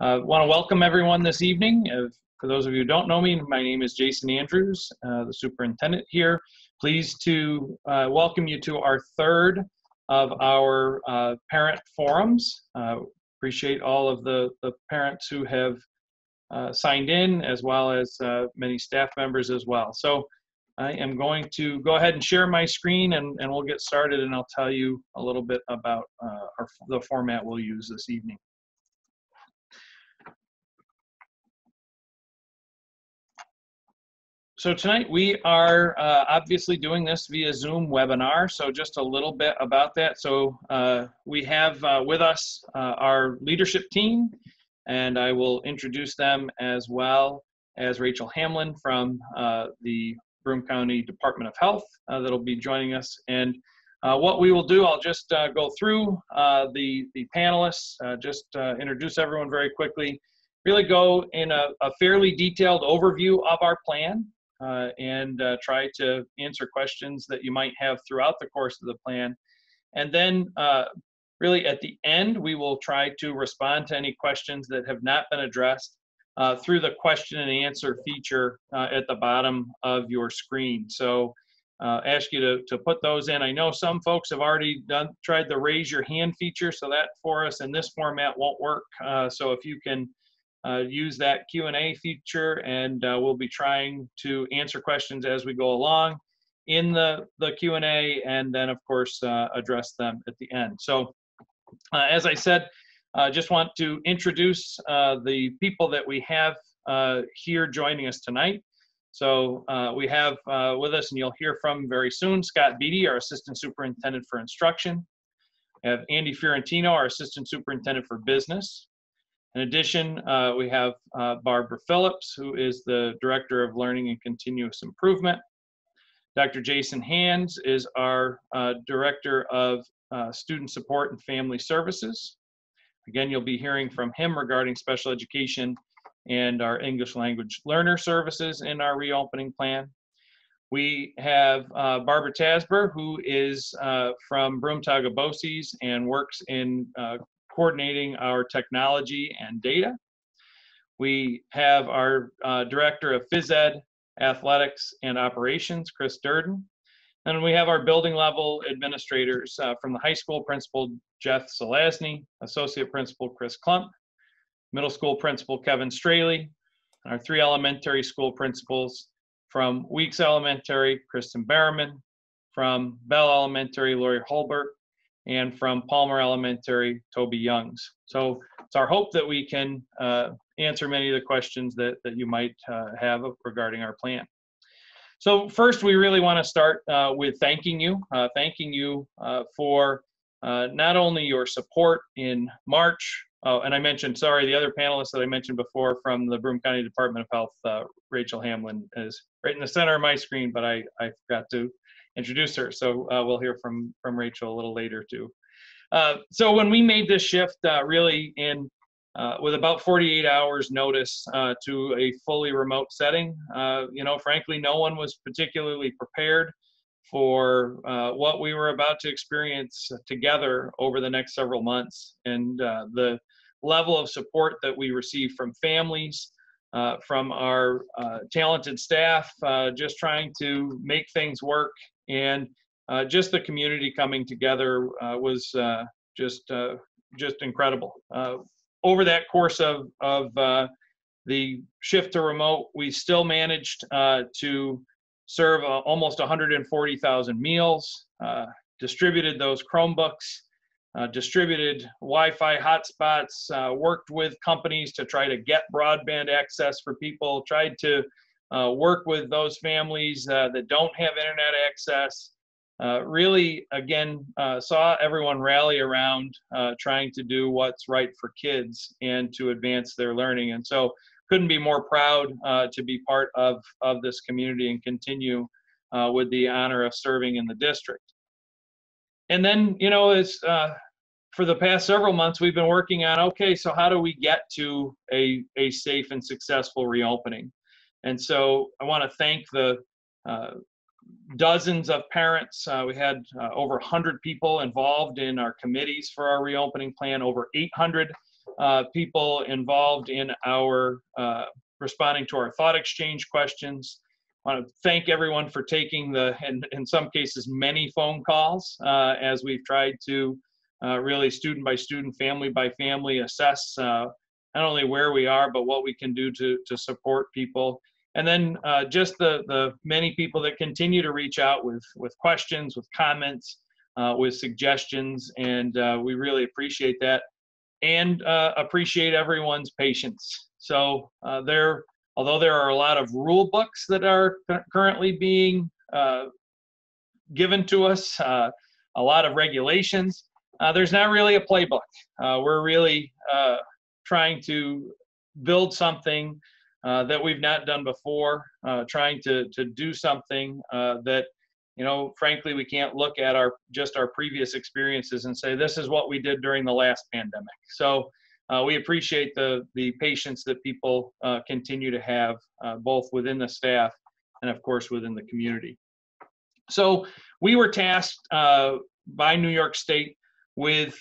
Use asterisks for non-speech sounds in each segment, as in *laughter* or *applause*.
Uh, Want to welcome everyone this evening. For those of you who don't know me, my name is Jason Andrews, uh, the superintendent here. Pleased to uh, welcome you to our third of our uh, parent forums. Uh, appreciate all of the, the parents who have uh, signed in, as well as many staff members as well. So I am going to go ahead and share my screen and, and we'll get started and I'll tell you a little bit about our, the format we'll use this evening. So tonight we are uh, obviously doing this via Zoom webinar. So just a little bit about that. So uh, we have uh, with us uh, our leadership team, and I will introduce them as well as Rachel Hamlin from uh, the Broome County Department of Health uh, that'll be joining us. And what we will do, I'll just go through the, the panelists, just introduce everyone very quickly, really go in a, a fairly detailed overview of our plan uh, and uh, try to answer questions that you might have throughout the course of the plan. And then, uh, really, at the end, we will try to respond to any questions that have not been addressed uh, through the question and answer feature uh, at the bottom of your screen. So, uh, ask you to, to put those in. I know some folks have already done tried the raise your hand feature, so that for us in this format won't work. so if you can uh, use that Q&A feature and uh, we'll be trying to answer questions as we go along in the, the Q&A and then of course uh, address them at the end. So uh, as I said, I just want to introduce uh, the people that we have uh, here joining us tonight. So we have with us, and you'll hear from very soon, Scott Beatty, our Assistant Superintendent for Instruction. We have Andy Fiorentino, our Assistant Superintendent for Business. In addition, uh, we have uh, Barbara Phillips, who is the Director of Learning and Continuous Improvement. Dr. Jason Hands is our uh, Director of uh, Student Support and Family Services. Again, you'll be hearing from him regarding special education and our English language learner services in our reopening plan. We have uh, Barbara Tasber, who is uh, from Broome Tioga BOCES and works in coordinating our technology and data. We have our uh, Director of Phys Ed, Athletics and Operations, Chris Durden. And we have our building level administrators uh, from the high school principal, Jeff Selazny, Associate Principal, Chris Klump, Middle School Principal, Kevin Straley, and our three elementary school principals from Weeks Elementary, Kristen Berriman, from Bell Elementary, Lori Holbert, and from Palmer Elementary, Toby Youngs. So it's our hope that we can uh, answer many of the questions that, that you might uh, have regarding our plan. So first, we really want to start uh, with thanking you, uh, thanking you uh, for uh, not only your support in March, oh, and I mentioned, sorry, the other panelists that I mentioned before from the Broome County Department of Health, Rachel Hamlin is right in the center of my screen, but I, I forgot to introduce her. So uh, we'll hear from from Rachel a little later too. Uh, so when we made this shift, uh, really in uh, with about 48 hours notice uh, to a fully remote setting, uh, you know, frankly, no one was particularly prepared for what we were about to experience together over the next several months, and the level of support that we received from families. Uh, from our uh, talented staff, uh, just trying to make things work and uh, just the community coming together uh, was uh, just uh, just incredible. Uh, over that course of of the shift to remote, we still managed to serve almost 140,000 meals, distributed those Chromebooks. distributed Wi-Fi hotspots, worked with companies to try to get broadband access for people, tried to uh, work with those families uh, that don't have internet access. Uh, really, again, uh, saw everyone rally around uh, trying to do what's right for kids and to advance their learning. And so, couldn't be more proud uh, to be part of, of this community and continue with the honor of serving in the district. And then, you know, as for the past several months, we've been working on okay, so how do we get to a, a safe and successful reopening? And so I want to thank the uh, dozens of parents. Uh, we had uh, over 100 people involved in our committees for our reopening plan, over 800 uh, people involved in our uh, responding to our thought exchange questions. I want to thank everyone for taking the, in, in some cases, many phone calls uh, as we've tried to really student by student, family by family assess not only where we are, but what we can do to, to support people. And then uh, just the, the many people that continue to reach out with, with questions, with comments, uh, with suggestions, and uh, we really appreciate that and uh, appreciate everyone's patience. So uh, there, although there are a lot of rule books that are currently being uh, given to us, a lot of regulations, there's not really a playbook. we're really trying to build something uh, that we've not done before, uh, trying to to do something uh, that you know, frankly, we can't look at our just our previous experiences and say this is what we did during the last pandemic. So uh, we appreciate the the patience that people uh, continue to have uh, both within the staff and of course within the community. So we were tasked by New York State with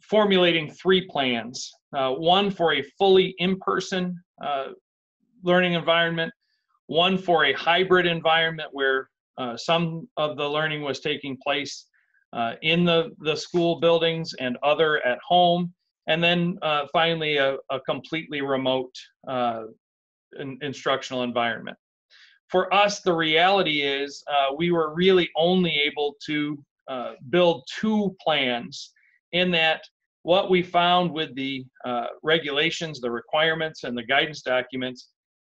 formulating three plans one for a fully in person uh, learning environment, one for a hybrid environment where uh, some of the learning was taking place uh, in the, the school buildings and other at home, and then uh, finally a, a, completely remote in, instructional environment. For us, the reality is we were really only able to uh, build two plans in that what we found with the uh, regulations, the requirements, and the guidance documents,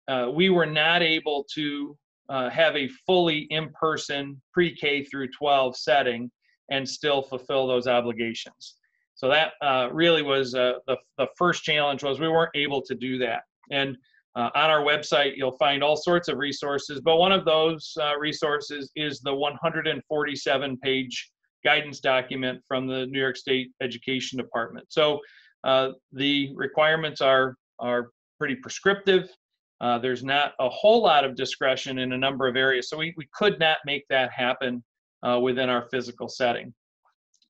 uh, we were not able to uh, have a fully in-person pre-K through 12 setting and still fulfill those obligations. So that uh, really was uh, the, the first challenge was we weren't able to do that. And uh, on our website, you'll find all sorts of resources, but one of those resources is the 147 page guidance document from the New York State Education Department. So uh, the requirements are are pretty prescriptive. Uh, there's not a whole lot of discretion in a number of areas, so we, we could not make that happen uh, within our physical setting.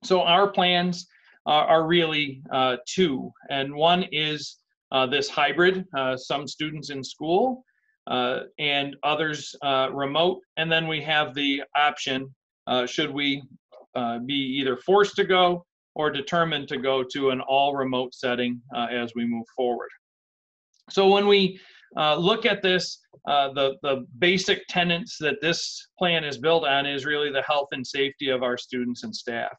So our plans are, are really uh, two, and one is uh, this hybrid, uh, some students in school and others remote, and then we have the option should we uh, be either forced to go or determined to go to an all remote setting uh, as we move forward. So when we uh, look at this, uh, the, the basic tenets that this plan is built on is really the health and safety of our students and staff.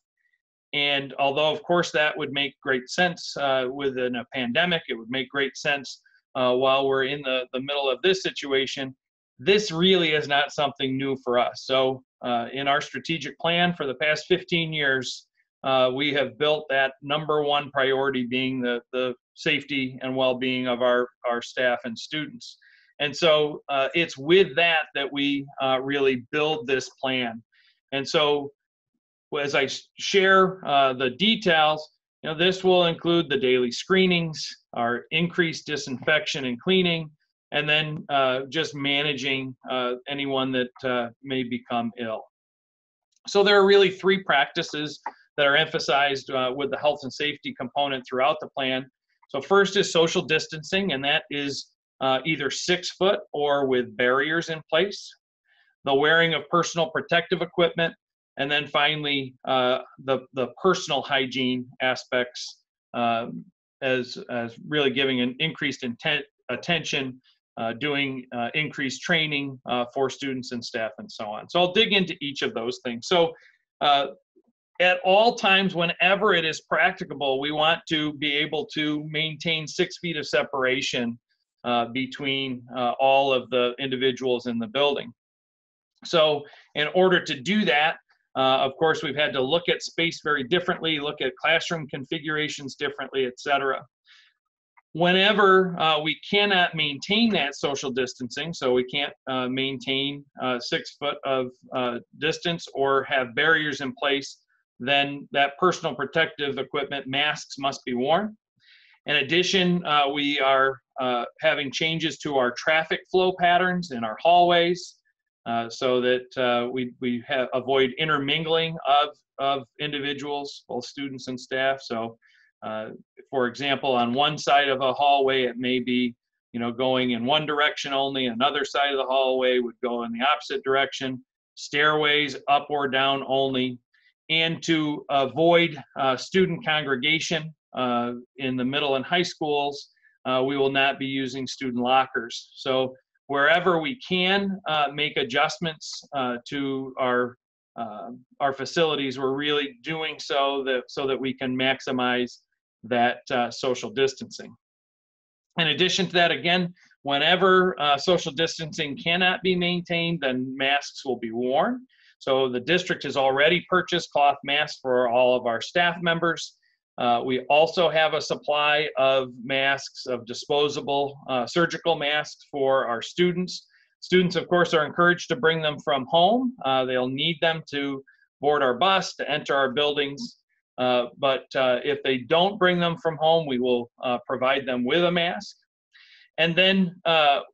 And although, of course, that would make great sense uh, within a pandemic, it would make great sense uh, while we're in the, the middle of this situation, this really is not something new for us. So uh, in our strategic plan for the past 15 years, uh, we have built that number one priority being the, the safety and well-being of our, our staff and students. And so uh, it's with that that we uh, really build this plan. And so as I share uh, the details, you know, this will include the daily screenings, our increased disinfection and cleaning, and then uh, just managing uh, anyone that may become ill. So there are really three practices that are emphasized uh, with the health and safety component throughout the plan. So first is social distancing, and that is uh, either six foot or with barriers in place. The wearing of personal protective equipment, and then finally uh, the the personal hygiene aspects um, as as really giving an increased intent attention uh, doing uh, increased training uh, for students and staff and so on. So I'll dig into each of those things. So uh, at all times, whenever it is practicable, we want to be able to maintain six feet of separation uh, between uh, all of the individuals in the building. So in order to do that, of course, we've had to look at space very differently, look at classroom configurations differently, et cetera whenever uh, we cannot maintain that social distancing, so we can't uh, maintain uh, six foot of uh, distance or have barriers in place, then that personal protective equipment, masks must be worn. In addition, uh, we are uh, having changes to our traffic flow patterns in our hallways so that we, we have, avoid intermingling of, of individuals, both students and staff. So Uh, for example, on one side of a hallway, it may be, you know, going in one direction only. Another side of the hallway would go in the opposite direction. Stairways up or down only. And to avoid uh, student congregation uh, in the middle and high schools, uh, we will not be using student lockers. So wherever we can make adjustments to our our facilities, we're really doing so that so that we can maximize that social distancing. In addition to that, again, whenever uh, social distancing cannot be maintained, then masks will be worn. So the district has already purchased cloth masks for all of our staff members. Uh, we also have a supply of masks, of disposable uh, surgical masks for our students. Students, of course, are encouraged to bring them from home. Uh, they'll need them to board our bus, to enter our buildings. Uh, but uh, if they don't bring them from home, we will uh, provide them with a mask. And then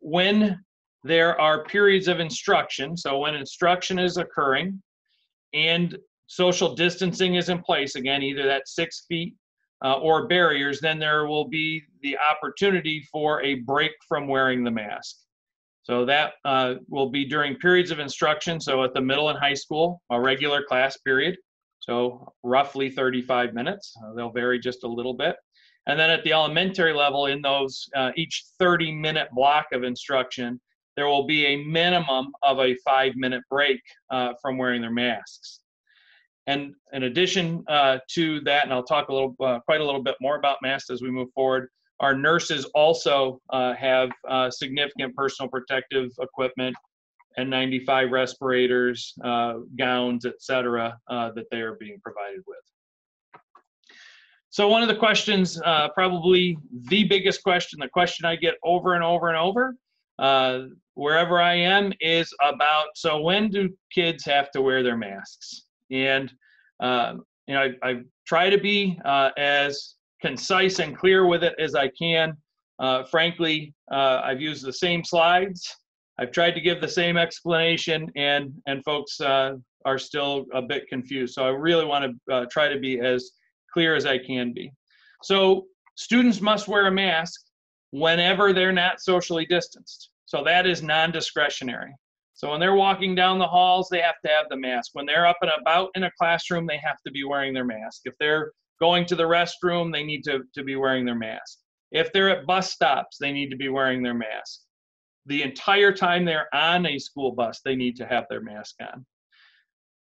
when there are periods of instruction, so when instruction is occurring and social distancing is in place, again, either that six feet uh, or barriers, then there will be the opportunity for a break from wearing the mask. So that uh, will be during periods of instruction. So at the middle and high school, a regular class period. So roughly 35 minutes. Uh, they'll vary just a little bit. And then at the elementary level, in those uh, each 30 minute block of instruction, there will be a minimum of a five minute break uh, from wearing their masks. And in addition uh, to that, and I'll talk a little, uh, quite a little bit more about masks as we move forward, our nurses also uh, have uh, significant personal protective equipment N95 respirators, uh, gowns, etc., that they are being provided with. So one of the questions, probably the biggest question, the question I get over and over and over, wherever I am, is about, so when do kids have to wear their masks? And uh, you know, I, I, try to be uh, as concise and clear with it as I can. Uh, frankly, uh, I've used the same slides. I've tried to give the same explanation, and and folks uh, are still a bit confused. So I really want to uh, try to be as clear as I can be. So students must wear a mask whenever they're not socially distanced. So that is non-discretionary. So when they're walking down the halls, they have to have the mask. When they're up and about in a classroom, they have to be wearing their mask. If they're going to the restroom, they need to, to be wearing their mask. If they're at bus stops, they need to be wearing their mask. The entire time they're on a school bus, they need to have their mask on.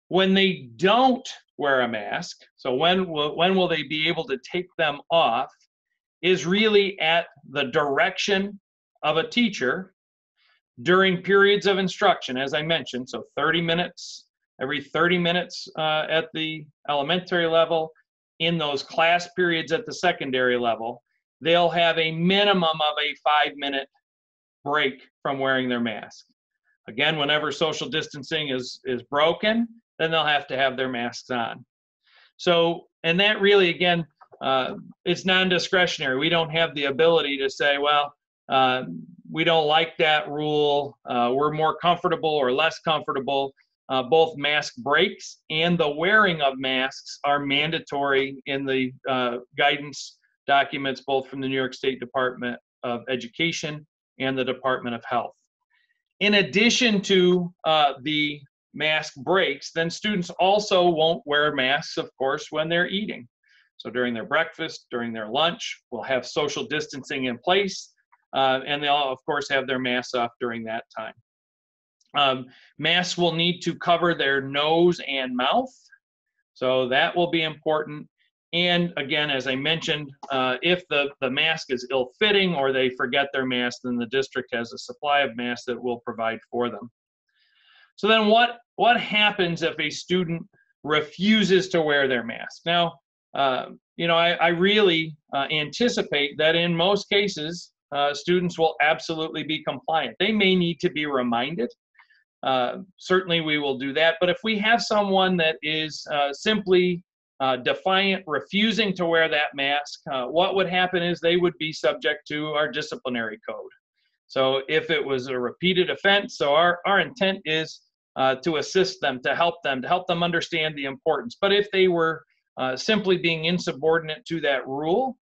When they don't wear a mask, so when will, when will they be able to take them off, is really at the direction of a teacher during periods of instruction, as I mentioned, so 30 minutes, every 30 minutes uh, at the elementary level, in those class periods at the secondary level, they'll have a minimum of a five minute break from wearing their mask. Again, whenever social distancing is, is broken, then they'll have to have their masks on. So, and that really, again, uh, it's non discretionary. We don't have the ability to say, well, uh, we don't like that rule. Uh, we're more comfortable or less comfortable. Uh, both mask breaks and the wearing of masks are mandatory in the uh, guidance documents, both from the New York State Department of Education and the Department of Health. In addition to uh, the mask breaks, then students also won't wear masks, of course, when they're eating. So during their breakfast, during their lunch, we'll have social distancing in place uh, and they'll of course have their masks off during that time. Um, masks will need to cover their nose and mouth, so that will be important. And again, as I mentioned, uh, if the, the mask is ill-fitting or they forget their mask, then the district has a supply of masks that will provide for them. So then what, what happens if a student refuses to wear their mask? Now, uh, you know, I, I really uh, anticipate that in most cases, uh, students will absolutely be compliant. They may need to be reminded. Uh, certainly, we will do that. But if we have someone that is uh, simply defiant, refusing to wear that mask, what would happen is they would be subject to our disciplinary code. So if it was a repeated offense, so our, our intent is to assist them, to help them, to help them understand the importance. But if they were uh, simply being insubordinate to that rule,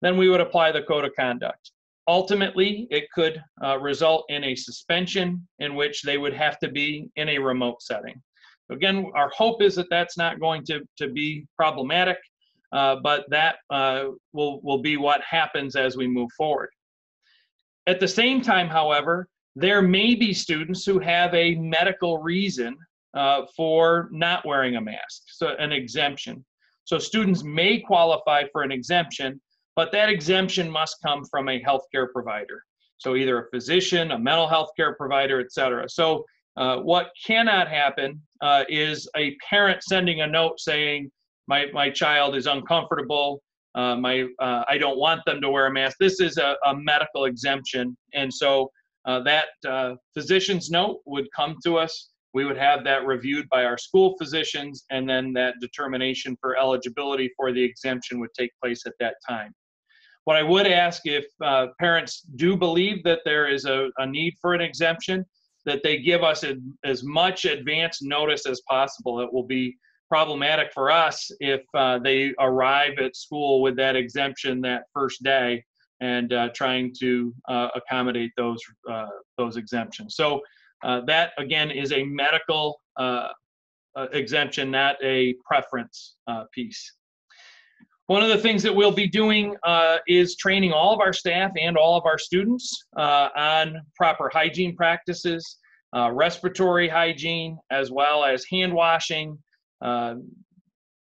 then we would apply the code of conduct. Ultimately, it could uh, result in a suspension in which they would have to be in a remote setting. Again, our hope is that that's not going to, to be problematic, uh, but that uh, will, will be what happens as we move forward. At the same time, however, there may be students who have a medical reason uh, for not wearing a mask, so an exemption. So students may qualify for an exemption, but that exemption must come from a healthcare provider. So either a physician, a mental health care provider, et cetera. So uh, what cannot happen uh, is a parent sending a note saying, my, my child is uncomfortable, uh, my, uh, I don't want them to wear a mask. This is a, a medical exemption. And so uh, that uh, physician's note would come to us. We would have that reviewed by our school physicians, and then that determination for eligibility for the exemption would take place at that time. What I would ask if uh, parents do believe that there is a, a, need for an exemption, that they give us a, as much advance notice as possible. It will be problematic for us if uh, they arrive at school with that exemption that first day and uh, trying to uh, accommodate those uh, those exemptions. So that again is a medical uh, exemption, not a preference piece. One of the things that we'll be doing uh, is training all of our staff and all of our students uh, on proper hygiene practices, uh, respiratory hygiene, as well as hand washing, uh,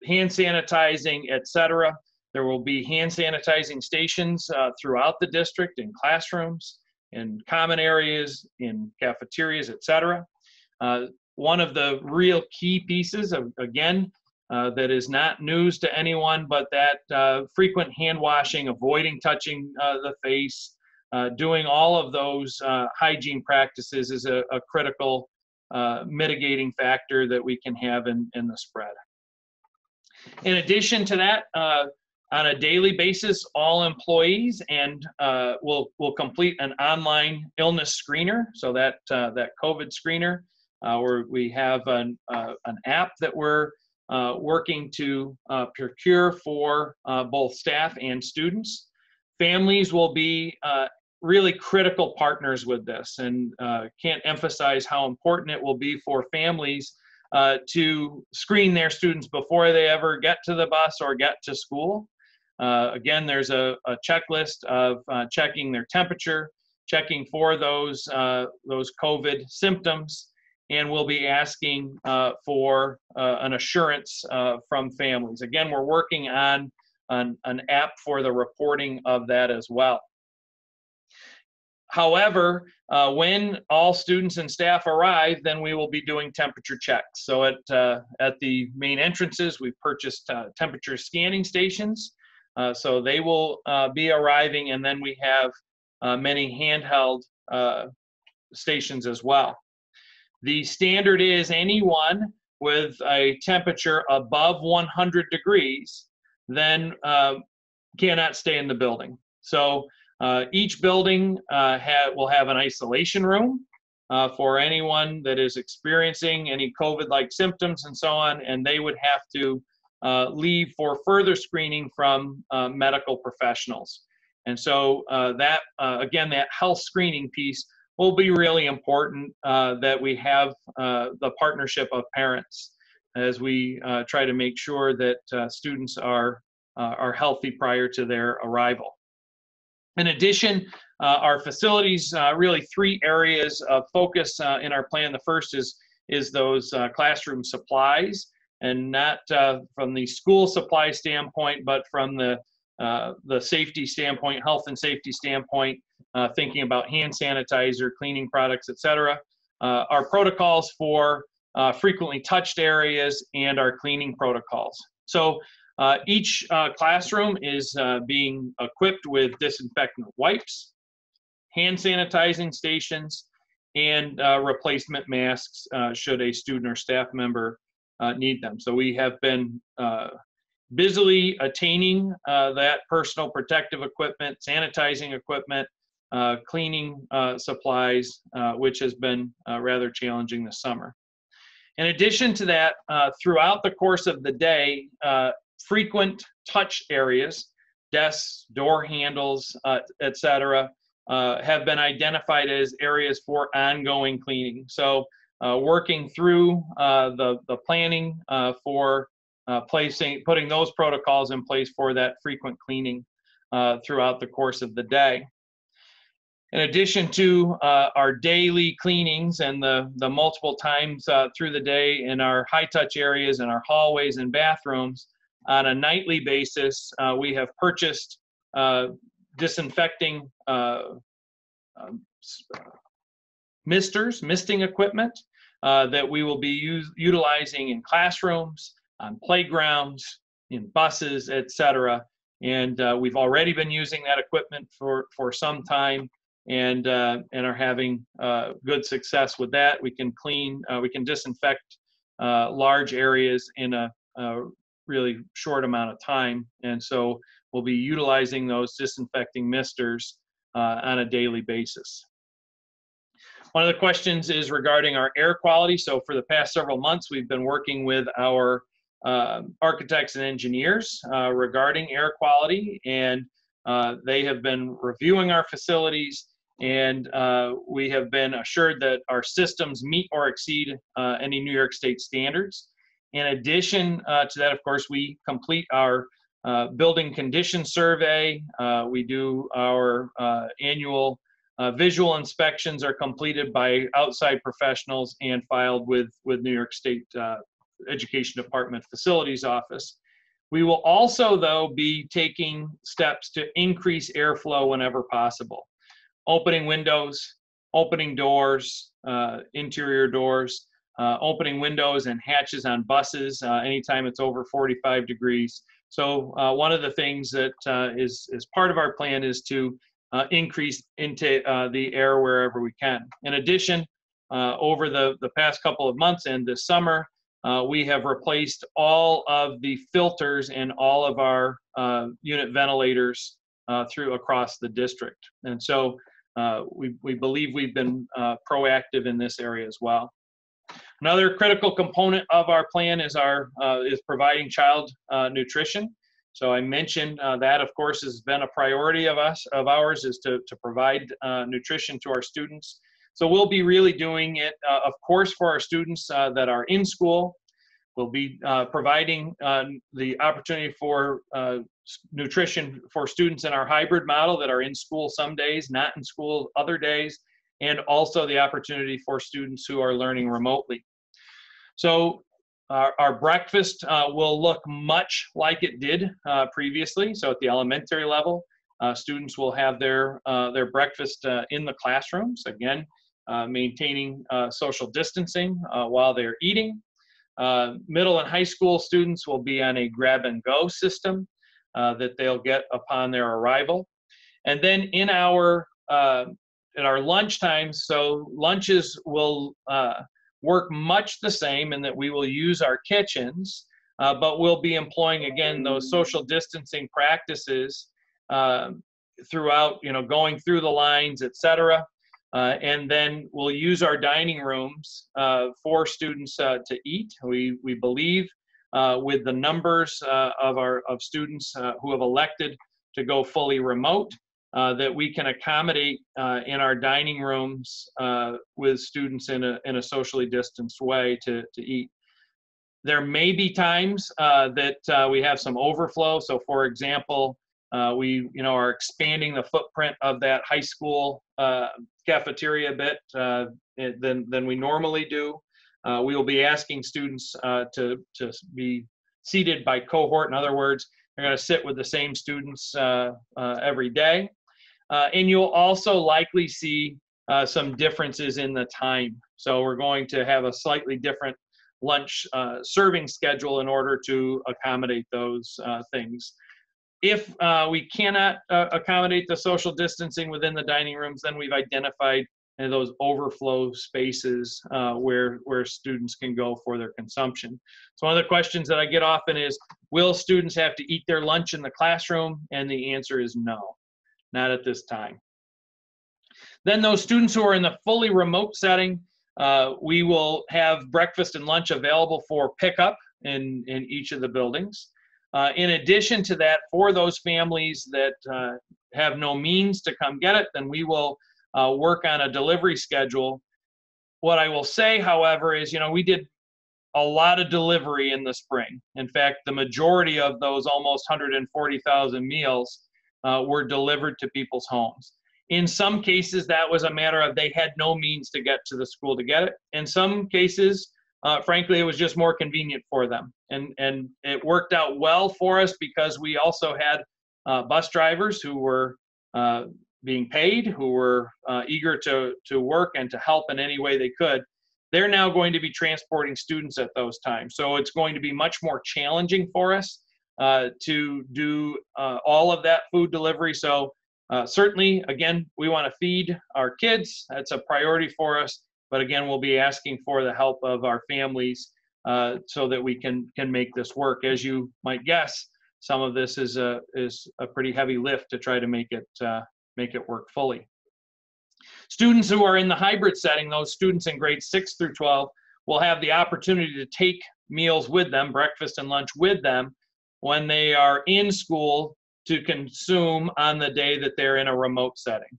hand sanitizing, etc. There will be hand sanitizing stations uh, throughout the district in classrooms, in common areas, in cafeterias, etc. Uh, one of the real key pieces of, again, uh, that is not news to anyone, but that uh, frequent hand washing, avoiding touching uh, the face, uh, doing all of those uh, hygiene practices is a, a critical mitigating factor that we can have in, in the spread. In addition to that, on a daily basis, all employees and will will complete an online illness screener. So that that COVID screener, where we have an an app that we're uh, working to uh, procure for uh, both staff and students. Families will be uh, really critical partners with this and uh, can't emphasize how important it will be for families uh, to screen their students before they ever get to the bus or get to school. Again, there's a, a checklist of checking their temperature, checking for those, those COVID symptoms, and we'll be asking uh, for uh, an assurance uh, from families. Again, we're working on an, an, app for the reporting of that as well. However, uh, when all students and staff arrive, then we will be doing temperature checks. So at, uh, at the main entrances, we've purchased uh, temperature scanning stations. So they will be arriving, and then we have many handheld stations as well. The standard is anyone with a temperature above 100 degrees then uh, cannot stay in the building. So uh, each building uh, ha will have an isolation room uh, for anyone that is experiencing any COVID-like symptoms and so on, and they would have to uh, leave for further screening from uh, medical professionals. And so that, again, that health screening piece will be really important uh, that we have uh, the partnership of parents as we uh, try to make sure that uh, students are, uh, are healthy prior to their arrival. In addition, uh, our facilities, really three areas of focus in our plan. The first is, is those classroom supplies, and not from the school supply standpoint, but from the, the safety standpoint, health and safety standpoint, uh, thinking about hand sanitizer, cleaning products, etc. Uh, our protocols for uh, frequently touched areas and our cleaning protocols. So uh, each uh, classroom is uh, being equipped with disinfectant wipes, hand sanitizing stations, and replacement masks should a student or staff member need them. So we have been busily attaining that personal protective equipment, sanitizing equipment, uh, cleaning uh, supplies, uh, which has been rather challenging this summer. In addition to that, throughout the course of the day, frequent touch areas, desks, door handles, uh, etc., uh, have been identified as areas for ongoing cleaning. So uh, working through uh, the, the planning uh, for uh, placing, putting those protocols in place for that frequent cleaning throughout the course of the day. In addition to our daily cleanings and the, the multiple times through the day in our high touch areas and our hallways and bathrooms, on a nightly basis, we have purchased disinfecting uh, um, misters, misting equipment uh, that we will be utilizing in classrooms, on playgrounds, in buses, etc. And uh, we've already been using that equipment for, for some time and, uh, and are having uh, good success with that. We can clean, uh, we can disinfect large areas in a, a really short amount of time. And so we'll be utilizing those disinfecting misters uh, on a daily basis. One of the questions is regarding our air quality. So for the past several months, we've been working with our uh, architects and engineers uh, regarding air quality, and uh, they have been reviewing our facilities, and uh, we have been assured that our systems meet or exceed uh, any New York State standards. In addition uh, to that, of course, we complete our building condition survey. we do our annual uh, visual inspections are completed by outside professionals and filed with, with New York State uh, Education Department Facilities Office. We will also, though, be taking steps to increase airflow whenever possible. Opening windows, opening doors, uh, interior doors, uh, opening windows and hatches on buses uh, anytime it's over 45 degrees. So uh, one of the things that uh, is is part of our plan is to uh, increase into uh, the air wherever we can. In addition, uh, over the, the past couple of months and this summer, uh, we have replaced all of the filters in all of our uh, unit ventilators uh, through across the district. And so we, we believe we've been proactive in this area as well. Another critical component of our plan is our is providing child nutrition. So I mentioned uh, that, of course, has been a priority of us, of ours, is to, to provide uh, nutrition to our students. So we'll be really doing it, uh, of course, for our students uh, that are in school. We'll be uh, providing uh, the opportunity for nutrition for students in our hybrid model that are in school some days, not in school other days, and also the opportunity for students who are learning remotely. So our, our breakfast uh, will look much like it did uh, previously. So at the elementary level, uh, students will have their, uh, their breakfast uh, in the classrooms, again, uh, maintaining social distancing while they're eating. middle and high school students will be on a grab and go system that they'll get upon their arrival. And then in our, at our lunch times, so lunches will work much the same in that we will use our kitchens, uh, but we'll be employing again those social distancing practices uh, throughout, you know, going through the lines, etc. Uh, and then we'll use our dining rooms uh, for students uh, to eat. We we believe uh, with the numbers of our of students who have elected to go fully remote uh, that we can accommodate uh, in our dining rooms uh, with students in a, in a socially distanced way to, to eat. There may be times uh, that uh, we have some overflow. So for example, uh, we you know are expanding the footprint of that high school cafeteria a bit than, than we normally do. we will be asking students to, to be seated by cohort. In other words, they're going to sit with the same students every day. Uh, and you'll also likely see uh, some differences in the time. So we're going to have a slightly different lunch uh, serving schedule in order to accommodate those uh, things. If uh, we cannot uh, accommodate the social distancing within the dining rooms, then we've identified those overflow spaces where where students can go for their consumption. So one of the questions that I get often is, will students have to eat their lunch in the classroom? And the answer is no not at this time. Then those students who are in the fully remote setting, uh, we will have breakfast and lunch available for pickup in, in each of the buildings. Uh, in addition to that, for those families that uh, have no means to come get it, then we will uh, work on a delivery schedule. What I will say, however, is you know we did a lot of delivery in the spring. In fact, the majority of those almost 140,000 meals uh, were delivered to people's homes. In some cases, that was a matter of they had no means to get to the school to get it. In some cases, uh, frankly, it was just more convenient for them. And, and it worked out well for us because we also had uh, bus drivers who were uh, being paid, who were uh, eager to, to work and to help in any way they could. They're now going to be transporting students at those times. So it's going to be much more challenging for us uh, to do uh, all of that food delivery. So certainly, again, we want to feed our kids. That's a priority for us but again, we'll be asking for the help of our families uh, so that we can can make this work. As you might guess, some of this is a is a pretty heavy lift to try to make it uh, make it work fully. Students who are in the hybrid setting, those students in grades 6 through 12, will have the opportunity to take meals with them, breakfast and lunch with them, when they are in school to consume on the day that they're in a remote setting.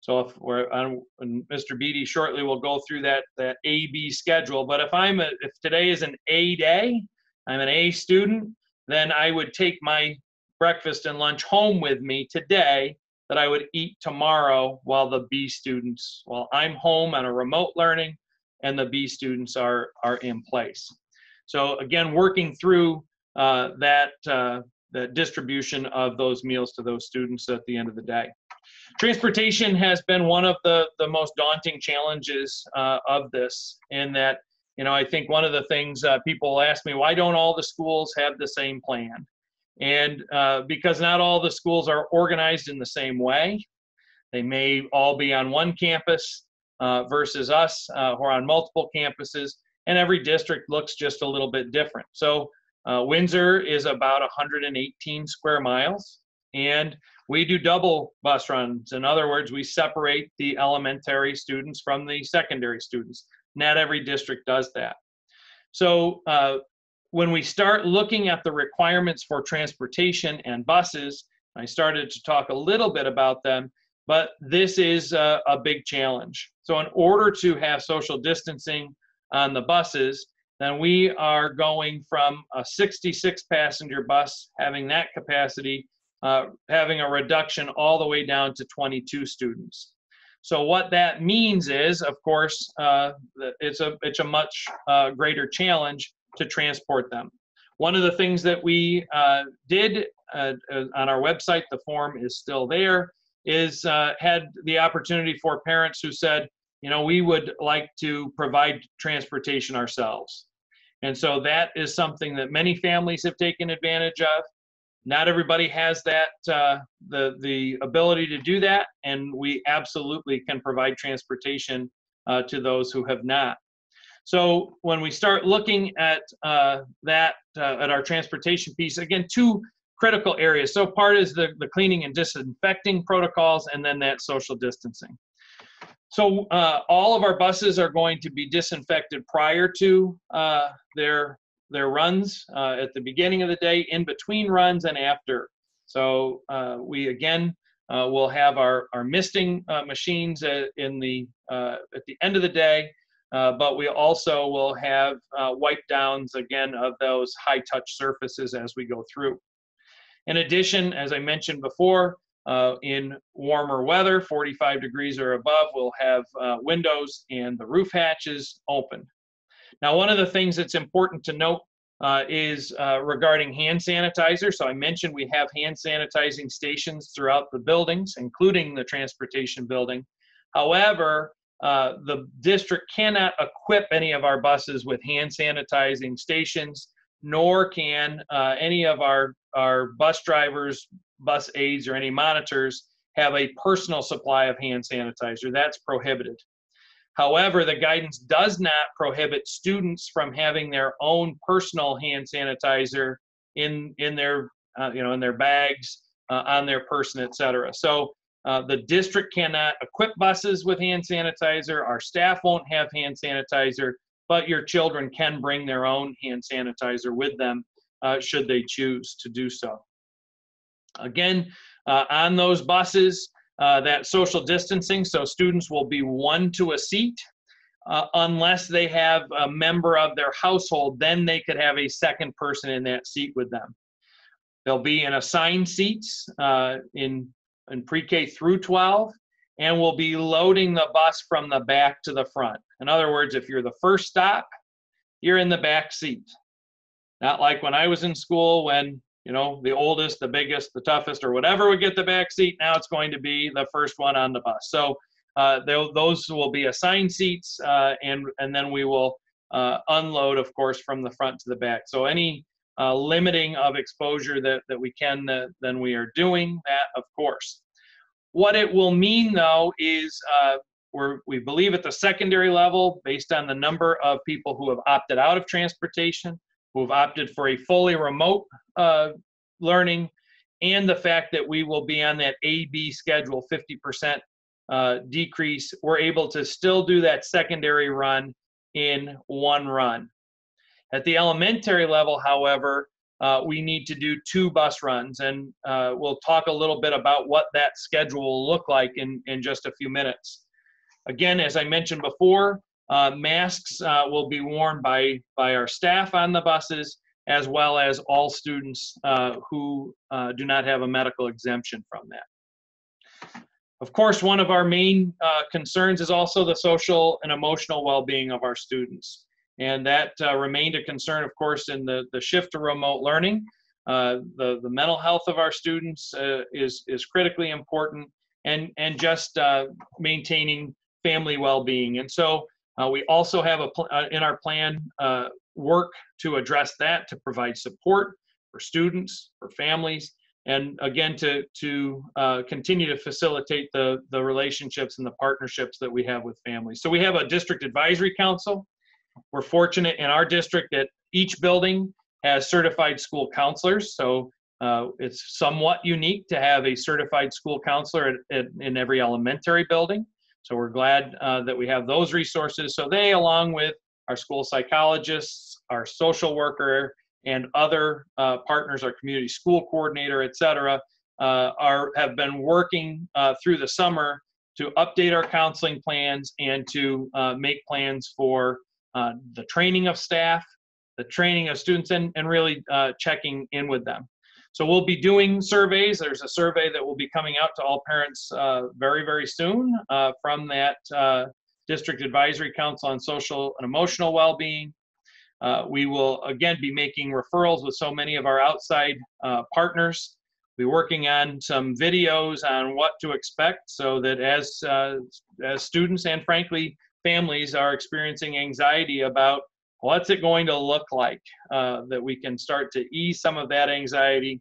So if we're on, Mr. Beatty shortly will go through that that A B schedule. But if I'm a, if today is an A day, I'm an A student, then I would take my breakfast and lunch home with me today that I would eat tomorrow while the B students while I'm home on a remote learning and the B students are are in place. So again, working through uh, that uh, that distribution of those meals to those students at the end of the day. Transportation has been one of the, the most daunting challenges uh, of this, in that, you know, I think one of the things uh, people ask me, why don't all the schools have the same plan? And uh, because not all the schools are organized in the same way. They may all be on one campus versus us who are on multiple campuses, and every district looks just a little bit different. So uh, Windsor is about 118 square miles, and we do double bus runs. In other words, we separate the elementary students from the secondary students. Not every district does that. So uh, when we start looking at the requirements for transportation and buses, I started to talk a little bit about them, but this is a, a big challenge. So in order to have social distancing on the buses, then we are going from a 66 passenger bus having that capacity uh, having a reduction all the way down to 22 students. So what that means is, of course, uh, it's a it's a much uh, greater challenge to transport them. One of the things that we uh, did uh, uh, on our website, the form is still there, is had the opportunity for parents who said, you know, we would like to provide transportation ourselves. And so that is something that many families have taken advantage of. Not everybody has that uh, the the ability to do that and we absolutely can provide transportation uh, to those who have not. So when we start looking at uh, that uh, at our transportation piece again two critical areas. So part is the, the cleaning and disinfecting protocols and then that social distancing so uh, all of our buses are going to be disinfected prior to uh, their their runs uh, at the beginning of the day, in between runs, and after. So uh, we again uh, will have our, our misting uh, machines in the at the end of the day, but we also will have wipe downs again of those high touch surfaces as we go through. In addition, as I mentioned before, in warmer weather, 45 degrees or above, we'll have windows and the roof hatches open. Now, one of the things that's important to note uh, is uh, regarding hand sanitizer. So I mentioned we have hand sanitizing stations throughout the buildings, including the transportation building. However, uh, the district cannot equip any of our buses with hand sanitizing stations, nor can uh, any of our, our bus drivers, bus aides, or any monitors have a personal supply of hand sanitizer. That's prohibited. However, the guidance does not prohibit students from having their own personal hand sanitizer in in their uh, you know in their bags, uh, on their person, etc. So uh, the district cannot equip buses with hand sanitizer. Our staff won't have hand sanitizer, but your children can bring their own hand sanitizer with them uh, should they choose to do so. Again, uh, on those buses, uh, that social distancing, so students will be one to a seat. Uh, unless they have a member of their household, then they could have a second person in that seat with them. They'll be in assigned seats uh, in, in pre-K through 12, and we'll be loading the bus from the back to the front. In other words, if you're the first stop, you're in the back seat. Not like when I was in school when you know, the oldest, the biggest, the toughest, or whatever would get the back seat. Now it's going to be the first one on the bus. So uh, those will be assigned seats, uh, and and then we will uh, unload, of course, from the front to the back. So any uh, limiting of exposure that that we can, uh, then we are doing that, of course. What it will mean, though, is uh, we're, we believe at the secondary level, based on the number of people who have opted out of transportation, who have opted for a fully remote uh, learning, and the fact that we will be on that AB schedule 50% uh, decrease, we're able to still do that secondary run in one run. At the elementary level, however, uh, we need to do two bus runs, and uh, we'll talk a little bit about what that schedule will look like in, in just a few minutes. Again, as I mentioned before, uh, masks uh, will be worn by, by our staff on the buses, as well as all students uh, who uh, do not have a medical exemption from that. Of course, one of our main uh, concerns is also the social and emotional well-being of our students. And that uh, remained a concern, of course, in the, the shift to remote learning. the, the mental health of our students is, is critically important and, and just maintaining family well-being. And so uh, we also have a pl- uh, in our plan uh, work to address that to provide support for students, for families, and again to to uh, continue to facilitate the the relationships and the partnerships that we have with families. So we have a district advisory council. We're fortunate in our district that each building has certified school counselors. So uh, it's somewhat unique to have a certified school counselor at, at, in every elementary building. So we're glad uh, that we have those resources. So they, along with our school psychologists, our social worker, and other uh, partners, our community school coordinator, et cetera, uh, are, have been working uh, through the summer to update our counseling plans and to uh, make plans for uh, the training of staff, the training of students, and, and really checking in with them. So we'll be doing surveys. There's a survey that will be coming out to all parents uh, very, very soon uh, from that uh, District Advisory Council on Social and Emotional Well-Being. Uh, we will again be making referrals with so many of our outside uh, partners. We're working on some videos on what to expect so that as, uh, as students and frankly families are experiencing anxiety about What's it going to look like uh, that we can start to ease some of that anxiety?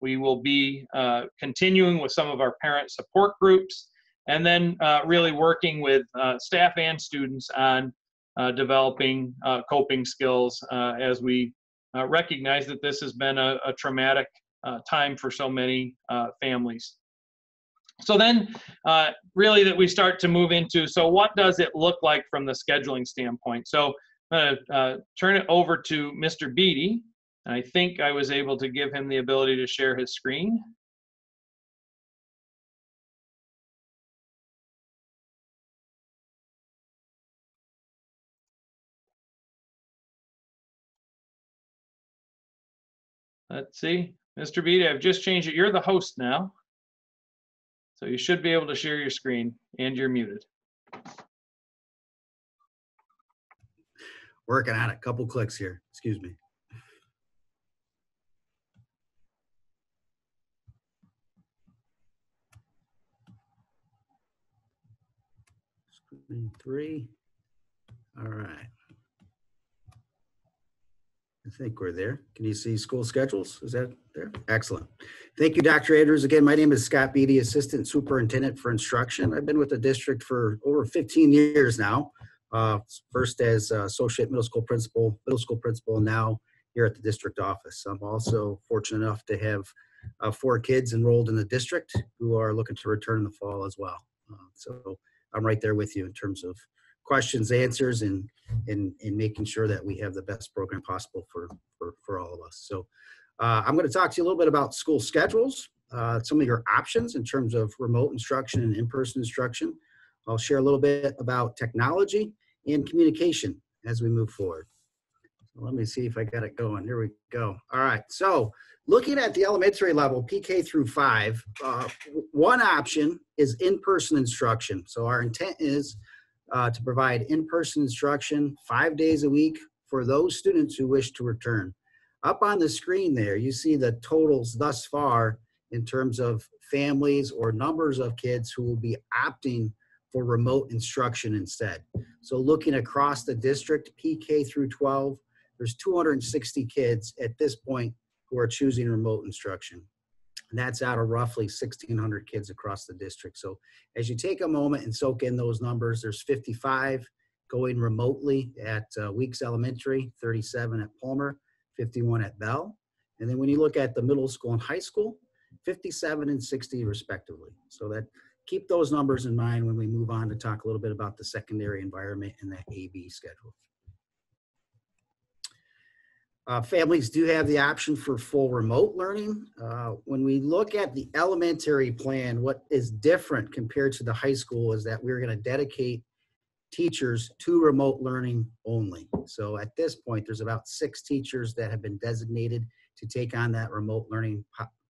We will be uh, continuing with some of our parent support groups and then uh, really working with uh, staff and students on uh, developing uh, coping skills as we recognize that this has been a, a traumatic time for so many families. So then, really, that we start to move into so what does it look like from the scheduling standpoint? So I'm going to turn it over to Mr. Beatty. I think I was able to give him the ability to share his screen. Let's see. Mr. Beatty, I've just changed it. You're the host now. So you should be able to share your screen and you're muted. Working on it. Couple clicks here. Excuse me. Screen three. All right. I think we're there. Can you see school schedules? Is that there? Excellent. Thank you, Dr. Andrews. Again, my name is Scott Beatty, Assistant Superintendent for Instruction. I've been with the district for over 15 years now uh, first as associate middle school principal, middle school principal, now here at the district office. I'm also fortunate enough to have uh, four kids enrolled in the district who are looking to return in the fall as well. Uh, so I'm right there with you in terms of questions, answers, and, and, and making sure that we have the best program possible for, for, for all of us. So uh, I'm going to talk to you a little bit about school schedules, uh, some of your options in terms of remote instruction and in-person instruction. I'll share a little bit about technology and communication as we move forward. Let me see if I got it going. Here we go. All right. So looking at the elementary level, PK through five, uh, one option is in-person instruction. So our intent is uh, to provide in-person instruction five days a week for those students who wish to return. Up on the screen there, you see the totals thus far in terms of families or numbers of kids who will be opting for remote instruction instead. So looking across the district, PK through 12, there's 260 kids at this point who are choosing remote instruction. And that's out of roughly 1,600 kids across the district. So as you take a moment and soak in those numbers, there's 55 going remotely at uh, Weeks Elementary, 37 at Palmer, 51 at Bell. And then when you look at the middle school and high school, 57 and 60 respectively. So that keep those numbers in mind when we move on to talk a little bit about the secondary environment and that AB schedule. Uh, families do have the option for full remote learning. Uh, when we look at the elementary plan, what is different compared to the high school is that we're going to dedicate teachers to remote learning only. So at this point, there's about six teachers that have been designated to take on that remote learning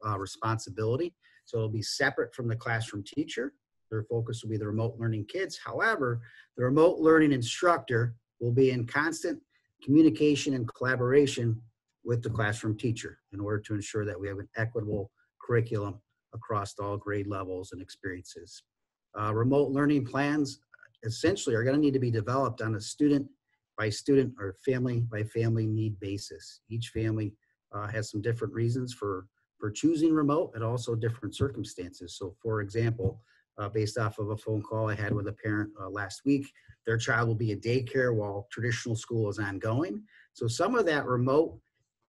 uh, responsibility. So it'll be separate from the classroom teacher. Their focus will be the remote learning kids. However, the remote learning instructor will be in constant communication and collaboration with the classroom teacher in order to ensure that we have an equitable curriculum across all grade levels and experiences. Uh, remote learning plans essentially are going to need to be developed on a student by student or family by family need basis. Each family uh, has some different reasons for, for choosing remote and also different circumstances. So for example, uh, based off of a phone call I had with a parent uh, last week. Their child will be in daycare while traditional school is ongoing. So some of that remote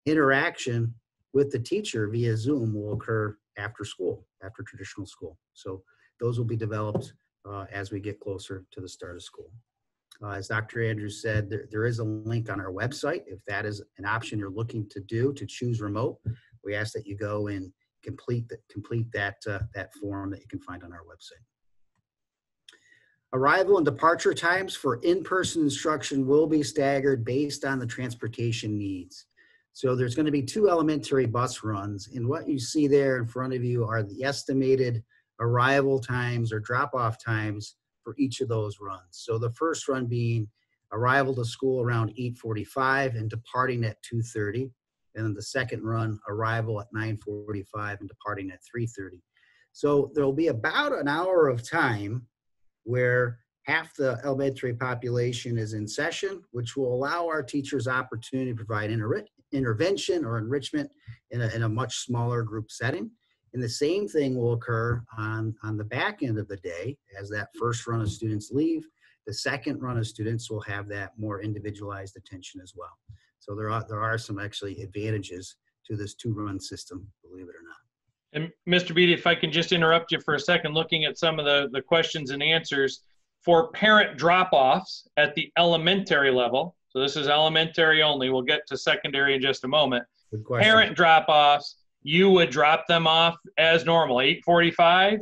interaction with the teacher via Zoom will occur after school, after traditional school. So those will be developed uh, as we get closer to the start of school. Uh, as Dr. Andrews said, there, there is a link on our website. If that is an option you're looking to do to choose remote, we ask that you go and complete that complete that uh, that form that you can find on our website. Arrival and departure times for in-person instruction will be staggered based on the transportation needs. So there's going to be two elementary bus runs, and what you see there in front of you are the estimated arrival times or drop-off times for each of those runs. So the first run being arrival to school around 8:45 and departing at 2:30 and then the second run arrival at 9:45 and departing at 3:30. So there'll be about an hour of time where half the elementary population is in session, which will allow our teachers opportunity to provide inter intervention or enrichment in a, in a much smaller group setting. And the same thing will occur on, on the back end of the day as that first run of students leave. The second run of students will have that more individualized attention as well. So there are there are some actually advantages to this two-run system, believe it or not. And Mr. Beatty, if I can just interrupt you for a second, looking at some of the, the questions and answers for parent drop-offs at the elementary level. So this is elementary only. We'll get to secondary in just a moment. Parent drop-offs, you would drop them off as normal, 845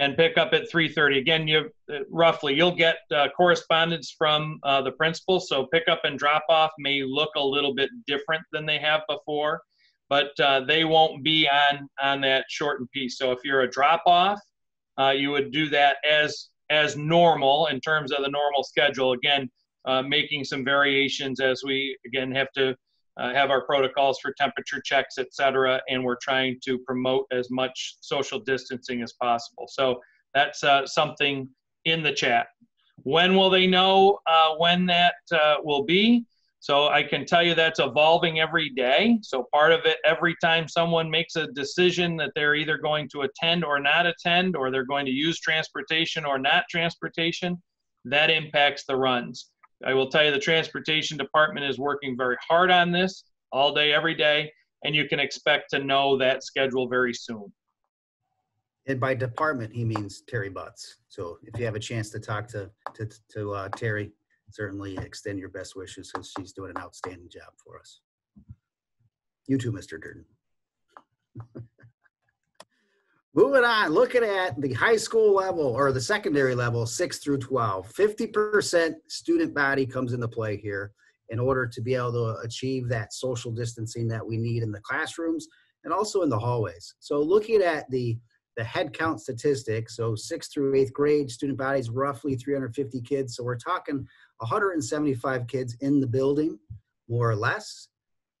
and pick up at 3.30 again you uh, roughly you'll get uh, correspondence from uh, the principal so pick up and drop off may look a little bit different than they have before but uh, they won't be on on that shortened piece. So if you're a drop off uh, you would do that as as normal in terms of the normal schedule. Again uh, making some variations as we again have to uh, have our protocols for temperature checks, et cetera, and we're trying to promote as much social distancing as possible. So that's uh, something in the chat. When will they know uh, when that uh, will be? So I can tell you that's evolving every day. So part of it, every time someone makes a decision that they're either going to attend or not attend, or they're going to use transportation or not transportation, that impacts the runs. I will tell you the transportation department is working very hard on this all day, every day, and you can expect to know that schedule very soon. And by department, he means Terry Butts. So if you have a chance to talk to to, to uh, Terry, certainly extend your best wishes because she's doing an outstanding job for us. You too, Mr. Durden. *laughs* Moving on, looking at the high school level or the secondary level, six through 12, 50% student body comes into play here in order to be able to achieve that social distancing that we need in the classrooms and also in the hallways. So looking at the the head count statistics, so sixth through eighth grade student bodies, roughly 350 kids. So we're talking 175 kids in the building, more or less,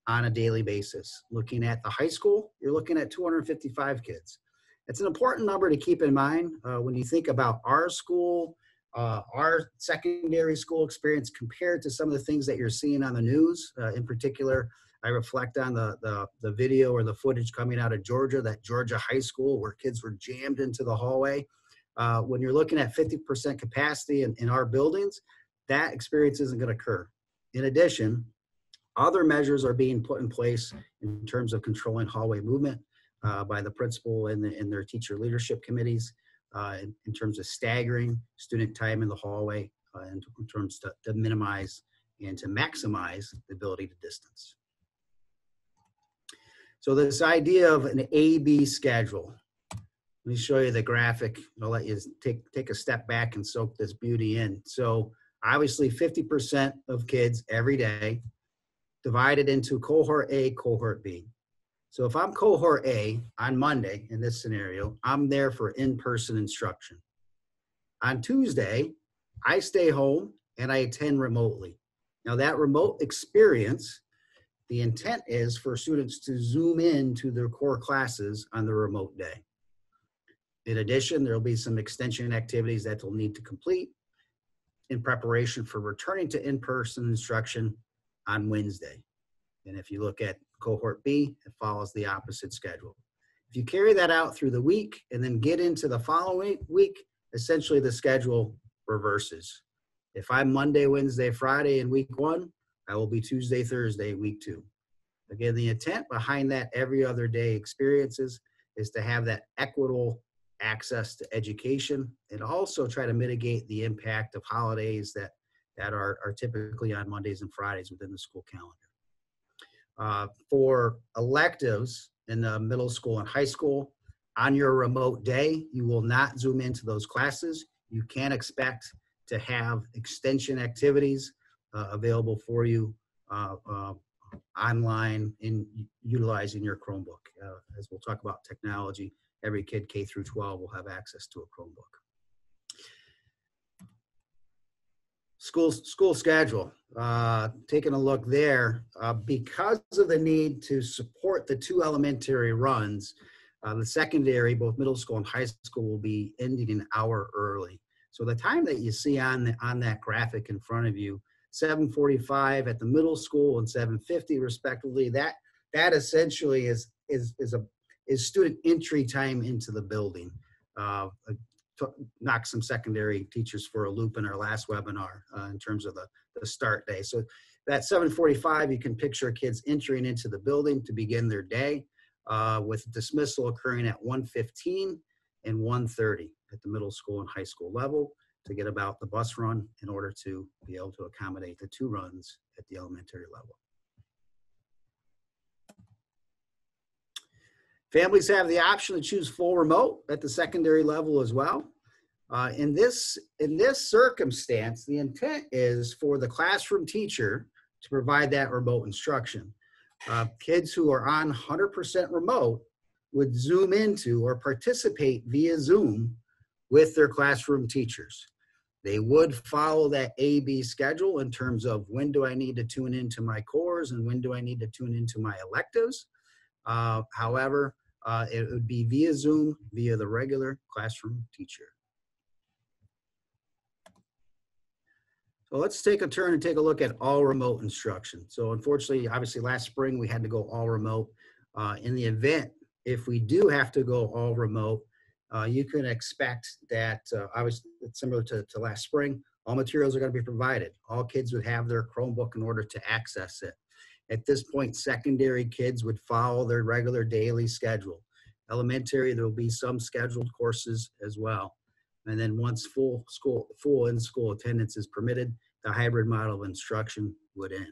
on a daily basis. Looking at the high school, you're looking at 255 kids. It's an important number to keep in mind uh, when you think about our school, uh, our secondary school experience compared to some of the things that you're seeing on the news. Uh, in particular, I reflect on the, the, the video or the footage coming out of Georgia, that Georgia high school where kids were jammed into the hallway. Uh, when you're looking at 50% capacity in, in our buildings, that experience isn't going to occur. In addition, other measures are being put in place in terms of controlling hallway movement uh, by the principal and, the, and their teacher leadership committees uh, in, in, terms of staggering student time in the hallway uh, in, in, terms to, to minimize and to maximize the ability to distance. So this idea of an A-B schedule. Let me show you the graphic. I'll let you take, take a step back and soak this beauty in. So obviously 50% of kids every day divided into cohort A, cohort B. So if I'm cohort A on Monday in this scenario, I'm there for in-person instruction. On Tuesday, I stay home and I attend remotely. Now that remote experience the intent is for students to zoom in to their core classes on the remote day. In addition, there'll be some extension activities that they'll need to complete in preparation for returning to in-person instruction on Wednesday. And if you look at cohort B, it follows the opposite schedule. If you carry that out through the week and then get into the following week, essentially the schedule reverses. If I'm Monday, Wednesday, Friday in week one, I will be Tuesday, Thursday, week two. Again, the intent behind that every other day experiences is to have that equitable access to education and also try to mitigate the impact of holidays that, that are, are typically on Mondays and Fridays within the school calendar. Uh, for electives in the middle school and high school, on your remote day, you will not zoom into those classes. You can expect to have extension activities uh, available for you uh, uh, online in utilizing your Chromebook. Uh, as we'll talk about technology, every kid K through 12 will have access to a Chromebook. School, school schedule, uh, taking a look there, uh, because of the need to support the two elementary runs, uh, the secondary, both middle school and high school will be ending an hour early. So the time that you see on, the, on that graphic in front of you 745 at the middle school and 750 respectively. That that essentially is is is a is student entry time into the building. Uh, knock some secondary teachers for a loop in our last webinar uh, in terms of the, the start day. So that 745, you can picture kids entering into the building to begin their day uh, with dismissal occurring at 115 and 130 at the middle school and high school level to get about the bus run in order to be able to accommodate the two runs at the elementary level. Families have the option to choose full remote at the secondary level as well. Uh, in this in this circumstance, the intent is for the classroom teacher to provide that remote instruction. Uh, kids who are on 100% remote would zoom into or participate via Zoom with their classroom teachers. They would follow that A B schedule in terms of when do I need to tune into my cores and when do I need to tune into my electives. Uh, however, uh, it would be via Zoom, via the regular classroom teacher. So let's take a turn and take a look at all remote instruction. So unfortunately, obviously last spring we had to go all remote. Uh, in the event, if we do have to go all remote, uh, you can expect that uh, obviously similar to, to last spring, all materials are going to be provided. All kids would have their Chromebook in order to access it. At this point, secondary kids would follow their regular daily schedule. Elementary, there will be some scheduled courses as well. And then once full school, full in-school attendance is permitted, the hybrid model of instruction would end.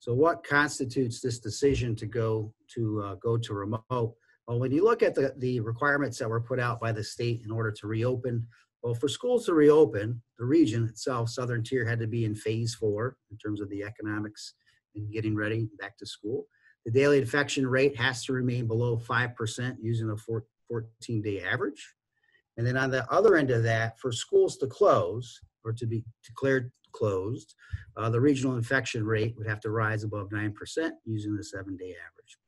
So what constitutes this decision to go to uh, go to remote? Well, when you look at the, the requirements that were put out by the state in order to reopen, well, for schools to reopen, the region itself, Southern Tier, had to be in phase four in terms of the economics and getting ready back to school. The daily infection rate has to remain below 5% using a 14 day average. And then on the other end of that, for schools to close or to be declared closed, uh, the regional infection rate would have to rise above 9% using the seven day average.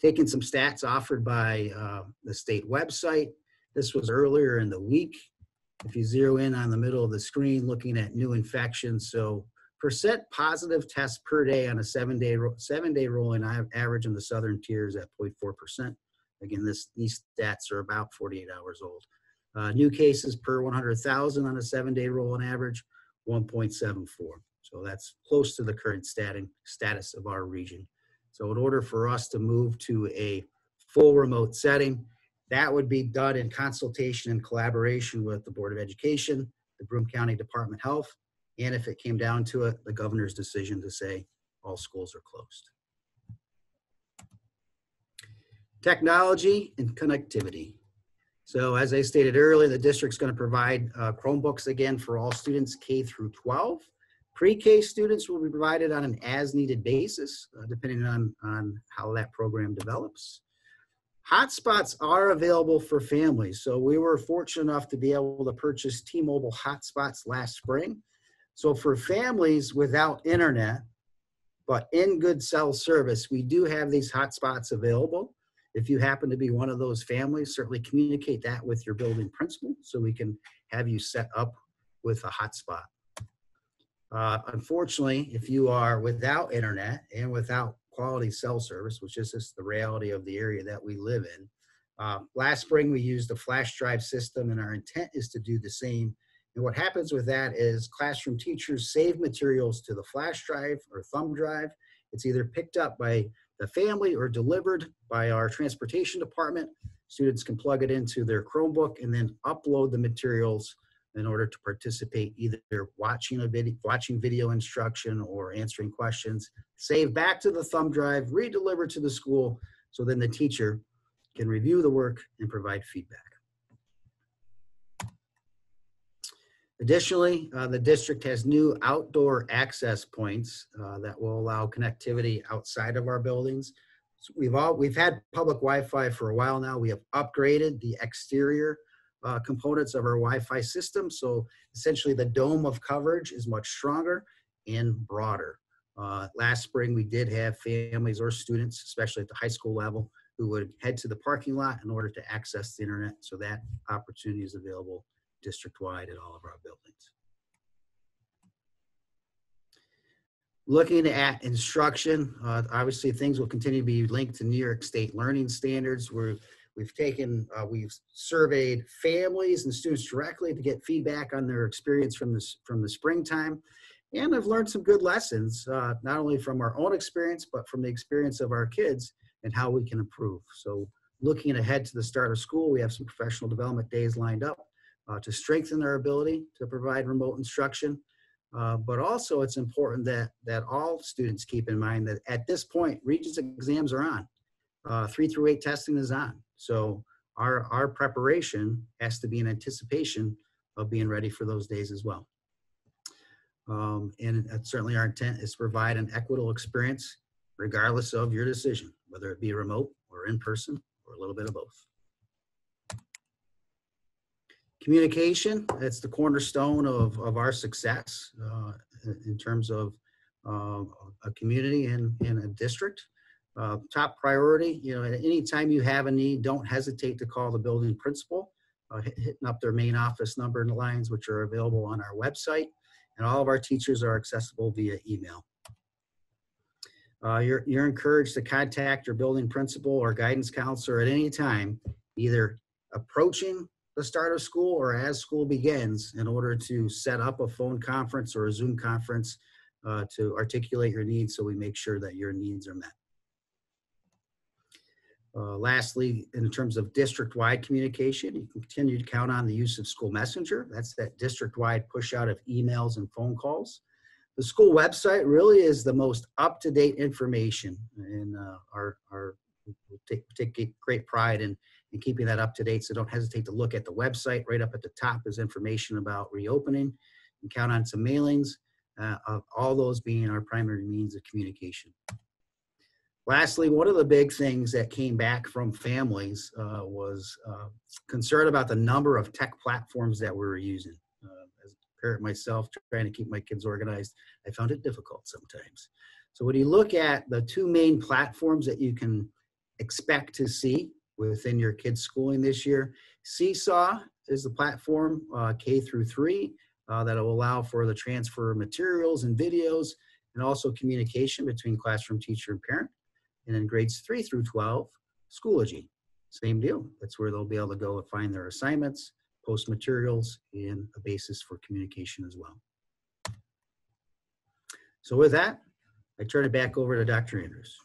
Taking some stats offered by uh, the state website, this was earlier in the week. If you zero in on the middle of the screen, looking at new infections, so percent positive tests per day on a seven day seven day rolling average in the southern tiers at 0.4 percent. Again, this these stats are about 48 hours old. Uh, new cases per 100,000 on a seven day rolling average, 1.74. So that's close to the current statin, status of our region. So in order for us to move to a full remote setting, that would be done in consultation and collaboration with the Board of Education, the Broome County Department of Health, and if it came down to it, the governor's decision to say all schools are closed. Technology and connectivity. So as I stated earlier, the district's going to provide uh, Chromebooks again for all students K through 12. Pre-K students will be provided on an as-needed basis, uh, depending on, on how that program develops. Hotspots are available for families. So we were fortunate enough to be able to purchase T-Mobile hotspots last spring. So for families without internet, but in good cell service, we do have these hotspots available. If you happen to be one of those families, certainly communicate that with your building principal so we can have you set up with a hotspot. Uh, unfortunately, if you are without internet and without quality cell service, which is just the reality of the area that we live in, uh, last spring we used a flash drive system and our intent is to do the same. And what happens with that is classroom teachers save materials to the flash drive or thumb drive. It's either picked up by the family or delivered by our transportation department. Students can plug it into their Chromebook and then upload the materials in order to participate either watching a video, watching video instruction or answering questions, save back to the thumb drive, re-deliver to the school, so then the teacher can review the work and provide feedback. Additionally, uh, the district has new outdoor access points uh, that will allow connectivity outside of our buildings. So we've all we've had public Wi-Fi for a while now. We have upgraded the exterior uh, components of our Wi-Fi system. So essentially, the dome of coverage is much stronger and broader. Uh, last spring, we did have families or students, especially at the high school level, who would head to the parking lot in order to access the internet. So that opportunity is available district-wide at all of our buildings. Looking at instruction, uh, obviously things will continue to be linked to New York State learning standards. We're, we've taken, uh, we've surveyed families and students directly to get feedback on their experience from this from the springtime. And I've learned some good lessons, uh, not only from our own experience, but from the experience of our kids and how we can improve. So looking ahead to the start of school, we have some professional development days lined up uh, to strengthen their ability to provide remote instruction. Uh, but also it's important that, that all students keep in mind that at this point, Regents exams are on. Uh, three through eight testing is on. So our, our preparation has to be in anticipation of being ready for those days as well. Um, and certainly our intent is to provide an equitable experience regardless of your decision, whether it be remote or in person or a little bit of both. Communication, that's the cornerstone of, of our success uh, in terms of uh, a community and, and a district. Uh, top priority, you know, at any time you have a need, don't hesitate to call the building principal, uh, hitting up their main office number and lines, which are available on our website. And all of our teachers are accessible via email. Uh, you're, you're encouraged to contact your building principal or guidance counselor at any time, either approaching the start of school or as school begins in order to set up a phone conference or a Zoom conference uh, to articulate your needs so we make sure that your needs are met. Uh, lastly, in terms of district-wide communication, you can continue to count on the use of School Messenger. That's that district-wide push out of emails and phone calls. The school website really is the most up-to-date information, and uh, our, our we take, take great pride in, in keeping that up to date. So don't hesitate to look at the website. Right up at the top is information about reopening. And count on some mailings, uh, of all those being our primary means of communication. Lastly, one of the big things that came back from families uh, was uh, concern about the number of tech platforms that we were using. Uh, as a parent myself, trying to keep my kids organized, I found it difficult sometimes. So when you look at the two main platforms that you can expect to see within your kids' schooling this year, Seesaw is the platform uh, K through three uh, that will allow for the transfer of materials and videos and also communication between classroom teacher and parent. And then grades three through 12, Schoology, same deal. That's where they'll be able to go and find their assignments, post materials, and a basis for communication as well. So with that, I turn it back over to Dr. Andrews.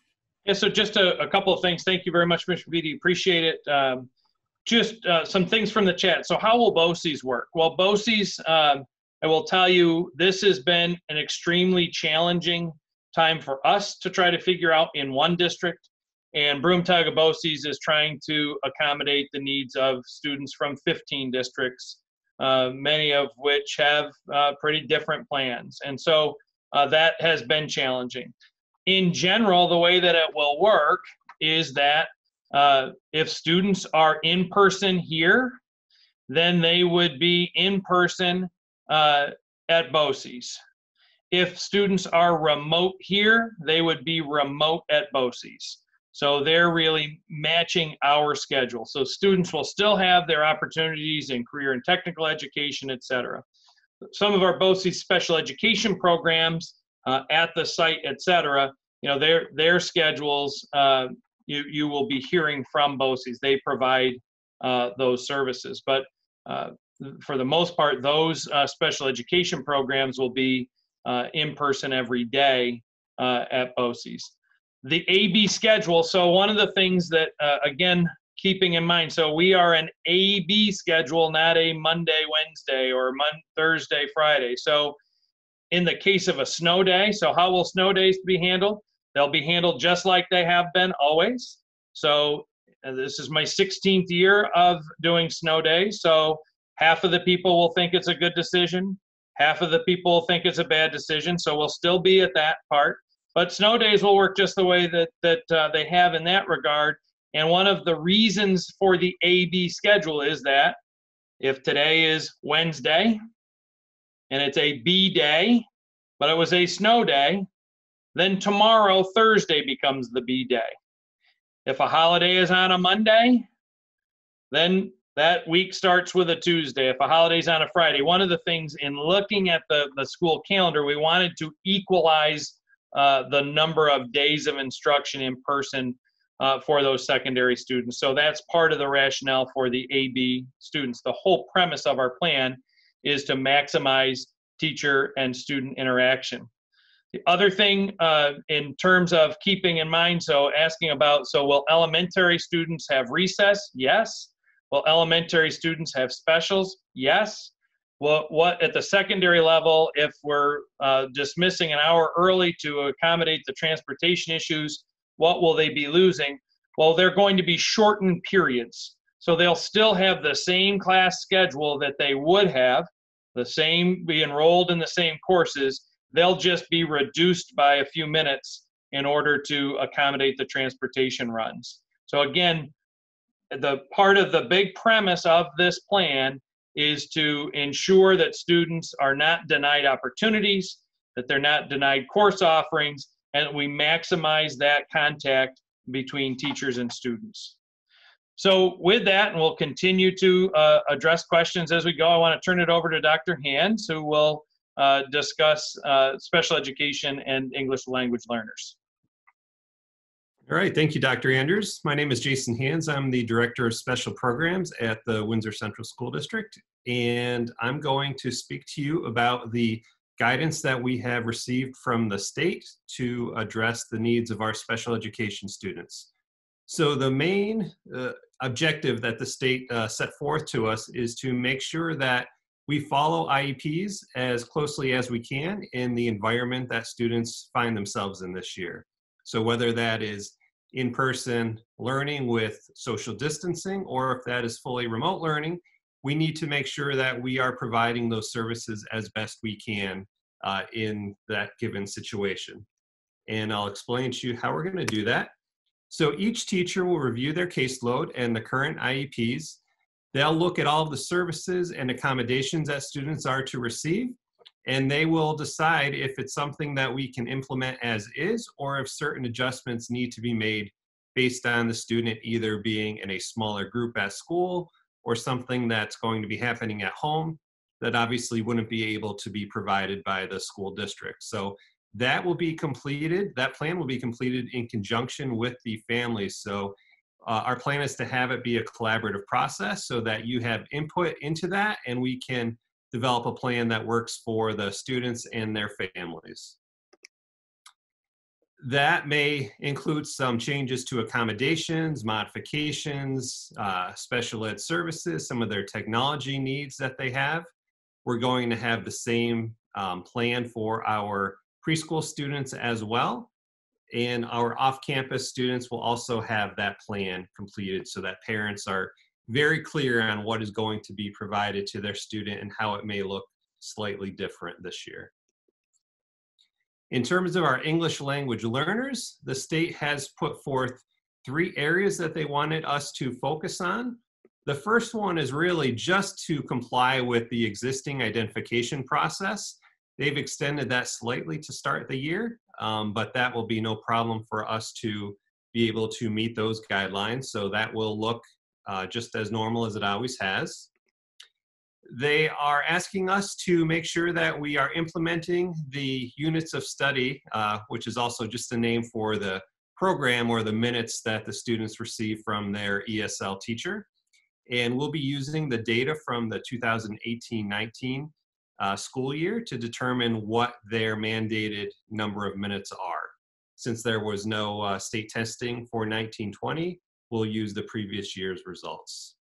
Yeah, so just a, a couple of things. Thank you very much, Mr. Beatty. Appreciate it. Um, just uh, some things from the chat. So how will BOCES work? Well, BOCES, um, I will tell you, this has been an extremely challenging time for us to try to figure out in one district. And Broome Tioga BOCES is trying to accommodate the needs of students from 15 districts, uh, many of which have uh, pretty different plans. And so uh, that has been challenging. In general, the way that it will work is that uh, if students are in person here, then they would be in person uh, at BOCES. If students are remote here, they would be remote at BOCES. So they're really matching our schedule. So students will still have their opportunities in career and technical education, et cetera. Some of our BOCES special education programs uh, at the site, et cetera, you know, their, their schedules, uh, you, you will be hearing from BOCES. They provide uh, those services. But uh, for the most part, those uh, special education programs will be uh, in person every day at BOCES. The AB schedule, so one of the things that, again, keeping in mind, so we are an AB schedule, not a Monday, Wednesday, or Mon- Thursday, Friday. So in the case of a snow day, so how will snow days be handled? They'll be handled just like they have been always. So this is my 16th year of doing snow days. So half of the people will think it's a good decision half of the people think it's a bad decision so we'll still be at that part but snow days will work just the way that that uh, they have in that regard and one of the reasons for the ab schedule is that if today is wednesday and it's a b day but it was a snow day then tomorrow thursday becomes the b day if a holiday is on a monday then that week starts with a Tuesday. If a holiday's on a Friday, one of the things in looking at the, the school calendar, we wanted to equalize uh, the number of days of instruction in person uh, for those secondary students. So that's part of the rationale for the AB students. The whole premise of our plan is to maximize teacher and student interaction. The other thing uh, in terms of keeping in mind, so asking about, so will elementary students have recess? Yes. Will elementary students have specials? Yes. Well, what at the secondary level, if we're uh, dismissing an hour early to accommodate the transportation issues, what will they be losing? Well, they're going to be shortened periods. So they'll still have the same class schedule that they would have, the same, be enrolled in the same courses. They'll just be reduced by a few minutes in order to accommodate the transportation runs. So again, the part of the big premise of this plan is to ensure that students are not denied opportunities, that they're not denied course offerings, and we maximize that contact between teachers and students. So with that, and we'll continue to uh, address questions as we go, I want to turn it over to Dr. Hands, who will uh, discuss uh, special education and English language learners. All right, thank you, Dr. Andrews. My name is Jason Hands. I'm the Director of Special Programs at the Windsor Central School District, and I'm going to speak to you about the guidance that we have received from the state to address the needs of our special education students. So the main uh, objective that the state uh, set forth to us is to make sure that we follow IEPs as closely as we can in the environment that students find themselves in this year. So whether that is in-person learning with social distancing or if that is fully remote learning, we need to make sure that we are providing those services as best we can uh, in that given situation. And I'll explain to you how we're going to do that. So each teacher will review their caseload and the current IEPs. They'll look at all of the services and accommodations that students are to receive, and they will decide if it's something that we can implement as is or if certain adjustments need to be made based on the student either being in a smaller group at school or something that's going to be happening at home that obviously wouldn't be able to be provided by the school district. So that will be completed, that plan will be completed in conjunction with the families. So uh, our plan is to have it be a collaborative process so that you have input into that and we can develop a plan that works for the students and their families. That may include some changes to accommodations, modifications, uh, special ed services, some of their technology needs that they have. We're going to have the same um, plan for our preschool students as well. And our off-campus students will also have that plan completed so that parents are very clear on what is going to be provided to their student and how it may look slightly different this year. In terms of our English language learners, the state has put forth three areas that they wanted us to focus on. The first one is really just to comply with the existing identification process. They've extended that slightly to start the year, um, but that will be no problem for us to be able to meet those guidelines. So that will look uh, just as normal as it always has. They are asking us to make sure that we are implementing the units of study, uh, which is also just a name for the program or the minutes that the students receive from their ESL teacher. And we'll be using the data from the 2018-19 uh, school year to determine what their mandated number of minutes are. Since there was no uh, state testing for 1920, we'll use the previous year's results.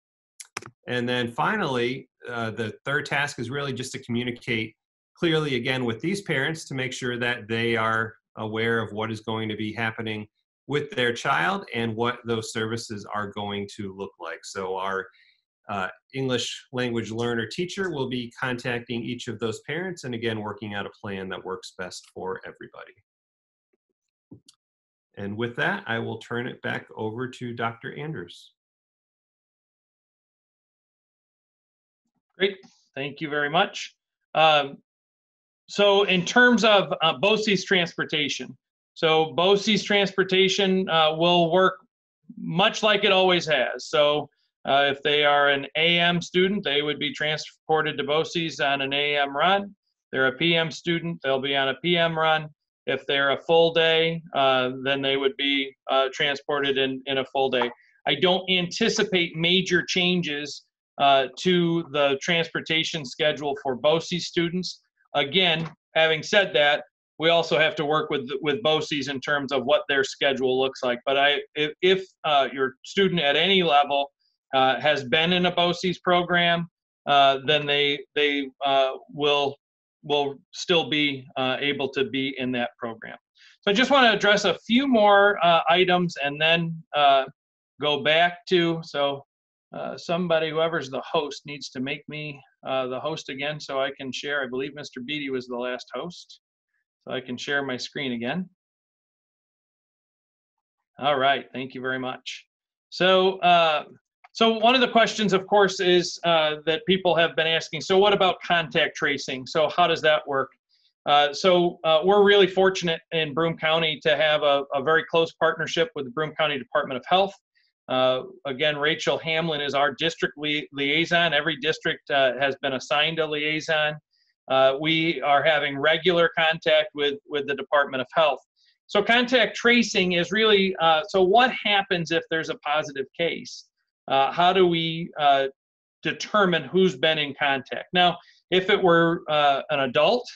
And then finally, uh, the third task is really just to communicate clearly again with these parents to make sure that they are aware of what is going to be happening with their child and what those services are going to look like. So our uh, English language learner teacher will be contacting each of those parents and again working out a plan that works best for everybody. And with that, I will turn it back over to Dr. Andrews. Great, thank you very much. Um, so in terms of uh, BOCES transportation, so BOCES transportation uh, will work much like it always has. So uh, if they are an AM student, they would be transported to BOCES on an AM run. They're a PM student, they'll be on a PM run. If they're a full day, uh, then they would be uh, transported in, in a full day. I don't anticipate major changes uh, to the transportation schedule for BOCES students. Again, having said that, we also have to work with with BOCES in terms of what their schedule looks like. But I, if, if uh, your student at any level uh, has been in a BOCES program, uh, then they they uh, will will still be uh, able to be in that program. So I just want to address a few more uh, items and then go back to so somebody whoever's the host needs to make me the host again so I can share. I believe Mr. Beatty was the last host. So I can share my screen again. All right, thank you very much. So, uh, so one of the questions, of course, is uh, that people have been asking, so what about contact tracing? So how does that work? Uh, so uh, we're really fortunate in Broome County to have a, a, very close partnership with the Broome County Department of Health. Uh, again, Rachel Hamlin is our district li liaison. Every district uh, has been assigned a liaison uh, we are having regular contact with, with the Department of Health. So contact tracing is really, so what happens if there's a positive case? Uh, how do we uh, determine who's been in contact? Now, if it were uh, an adult,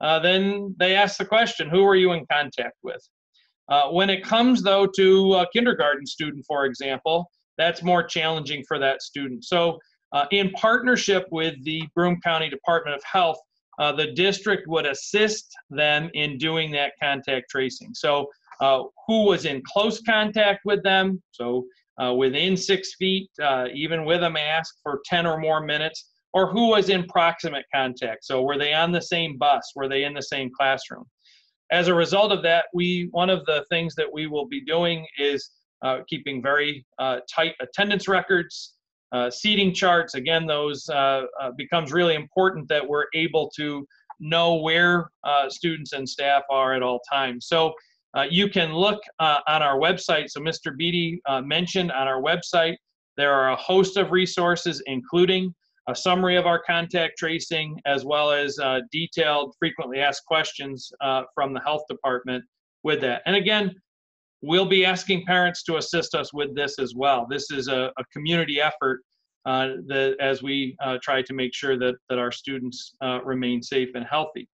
uh, then they ask the question, who were you in contact with? Uh, when it comes, though, to a kindergarten student, for example, that's more challenging for that student. So, uh, in partnership with the Broome County Department of Health, the district would assist them in doing that contact tracing. So, who was in close contact with them? So, uh, within six feet, uh, even with a mask for 10 or more minutes, or who was in proximate contact. So, were they on the same bus? Were they in the same classroom? As a result of that, we one of the things that we will be doing is uh, keeping very uh, tight attendance records, uh, seating charts. Again, those uh, becomes really important that we're able to know where students and staff are at all times. So you can look on our website. So Mr. Beatty mentioned on our website, there are a host of resources, including a summary of our contact tracing, as well as uh, detailed frequently asked questions uh, from the health department with that. And again, We'll be asking parents to assist us with this as well. This is a, a community effort uh, that, as we uh, try to make sure that, that our students uh, remain safe and healthy.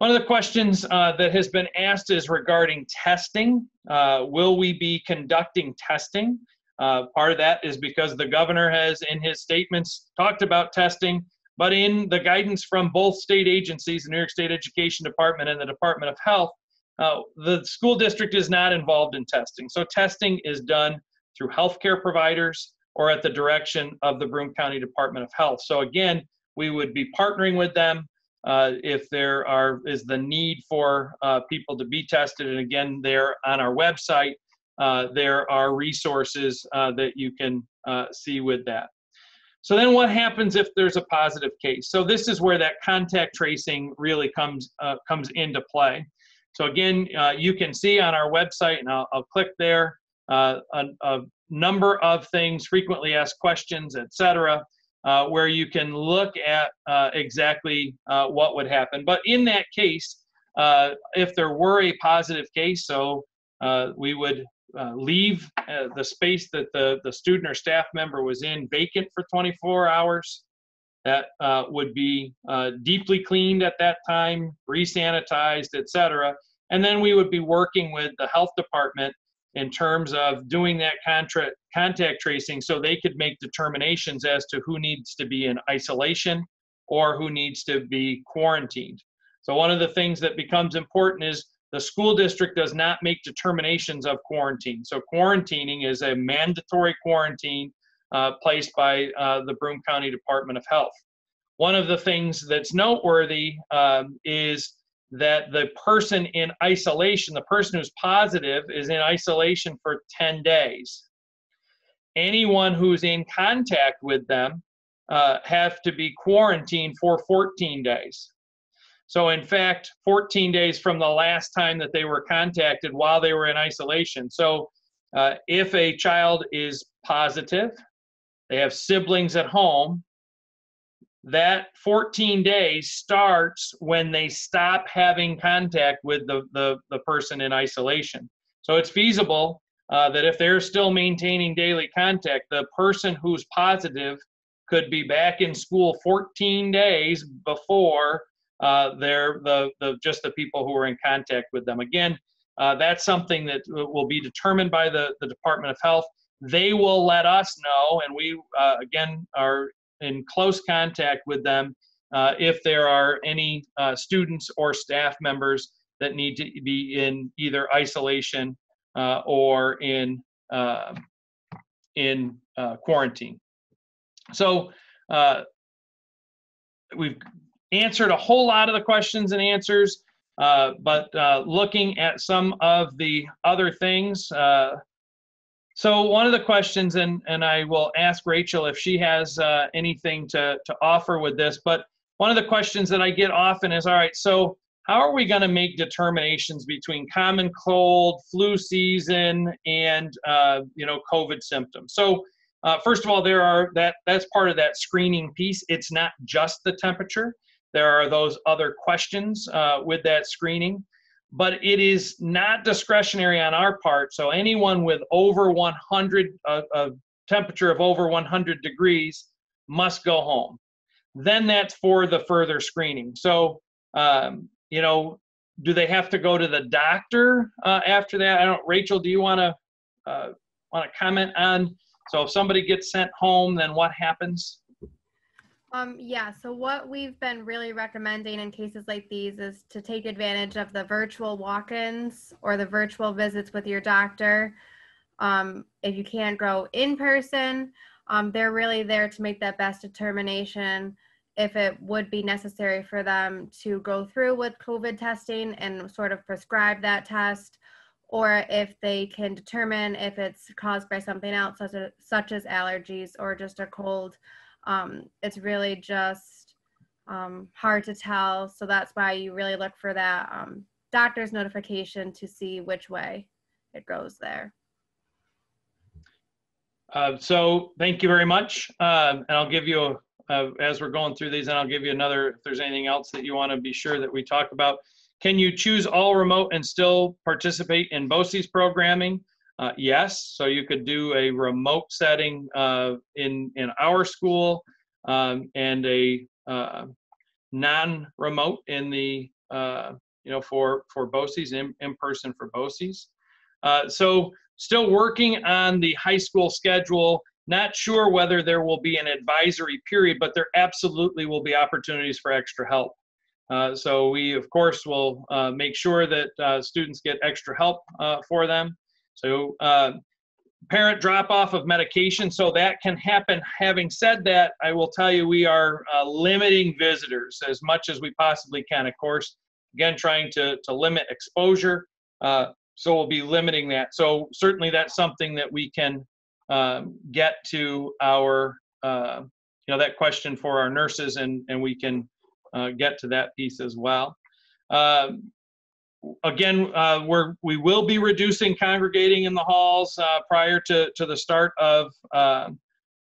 One of the questions uh, that has been asked is regarding testing. Uh, will we be conducting testing? Uh, part of that is because the governor has, in his statements, talked about testing, but in the guidance from both state agencies, the New York State Education Department and the Department of Health, uh, the school district is not involved in testing. So testing is done through healthcare providers or at the direction of the Broome County Department of Health. So again, we would be partnering with them uh, if there are is the need for uh, people to be tested. And again, there on our website, uh, there are resources uh, that you can uh, see with that. So then what happens if there's a positive case? So this is where that contact tracing really comes comes into play. So again, uh, you can see on our website, and I'll, I'll click there, uh, a, a, number of things, frequently asked questions, etc., uh, where you can look at uh, exactly uh, what would happen. But in that case, uh, if there were a positive case, so we would leave the space that the, the student or staff member was in vacant for 24 hours that uh, would be uh, deeply cleaned at that time, resanitized, etc. And then we would be working with the health department in terms of doing that contact tracing so they could make determinations as to who needs to be in isolation or who needs to be quarantined. So, one of the things that becomes important is the school district does not make determinations of quarantine. So, quarantining is a mandatory quarantine uh, placed by uh, the Broome County Department of Health. One of the things that's noteworthy um, is that the person in isolation, the person who's positive, is in isolation for 10 days. Anyone who's in contact with them uh, have to be quarantined for 14 days. So, in fact, 14 days from the last time that they were contacted while they were in isolation. So, uh, if a child is positive, they have siblings at home. That 14 days starts when they stop having contact with the, the, the person in isolation. So it's feasible uh, that if they're still maintaining daily contact, the person who's positive could be back in school 14 days before uh, they're the, the just the people who are in contact with them. Again, uh, that's something that will be determined by the, the Department of Health. They will let us know, and we uh, again are in close contact with them uh, if there are any uh, students or staff members that need to be in either isolation uh, or in uh, in uh, quarantine. So we've answered a whole lot of the questions and answers. Uh, but uh, looking at some of the other things, uh, so one of the questions, and, and I will ask Rachel if she has uh, anything to, to offer with this, but one of the questions that I get often is, all right, so how are we going to make determinations between common cold, flu season, and uh, you know COVID symptoms? So uh, first of all, there are that that's part of that screening piece. It's not just the temperature. There are those other questions uh, with that screening but it is not discretionary on our part. So anyone with over 100, uh, a temperature of over 100 degrees must go home. Then that's for the further screening. So, um, you know, do they have to go to the doctor uh, after that? I don't. Rachel, do you want to uh, want to comment on? So if somebody gets sent home, then what happens? Um, yeah, so what we've been really recommending in cases like these is to take advantage of the virtual walk-ins or the virtual visits with your doctor. Um, if you can't go in person, um, they're really there to make that best determination if it would be necessary for them to go through with COVID testing and sort of prescribe that test, or if they can determine if it's caused by something else, such as, such as allergies or just a cold um, it's really just um, hard to tell. So that's why you really look for that um, doctor's notification to see which way it goes there. Uh, so thank you very much. Um, and I'll give you, a, uh, as we're going through these, and I'll give you another, if there's anything else that you want to be sure that we talk about. Can you choose all remote and still participate in BOCES programming? Uh, yes, so you could do a remote setting uh, in in our school um, and a uh, non-remote in the uh, you know for for BOCES in, in person for BOCES. Uh, so still working on the high school schedule. Not sure whether there will be an advisory period, but there absolutely will be opportunities for extra help. Uh, so we, of course, will make sure that students get extra help for them. So uh, parent drop off of medication, so that can happen. Having said that, I will tell you we are uh, limiting visitors as much as we possibly can. Of course, again, trying to, to limit exposure. Uh, so we'll be limiting that. So certainly that's something that we can um, get to our, uh, you know, that question for our nurses and, and we can uh, get to that piece as well. Um, again, uh, we're, we will be reducing congregating in the halls uh, prior to, to the start of uh,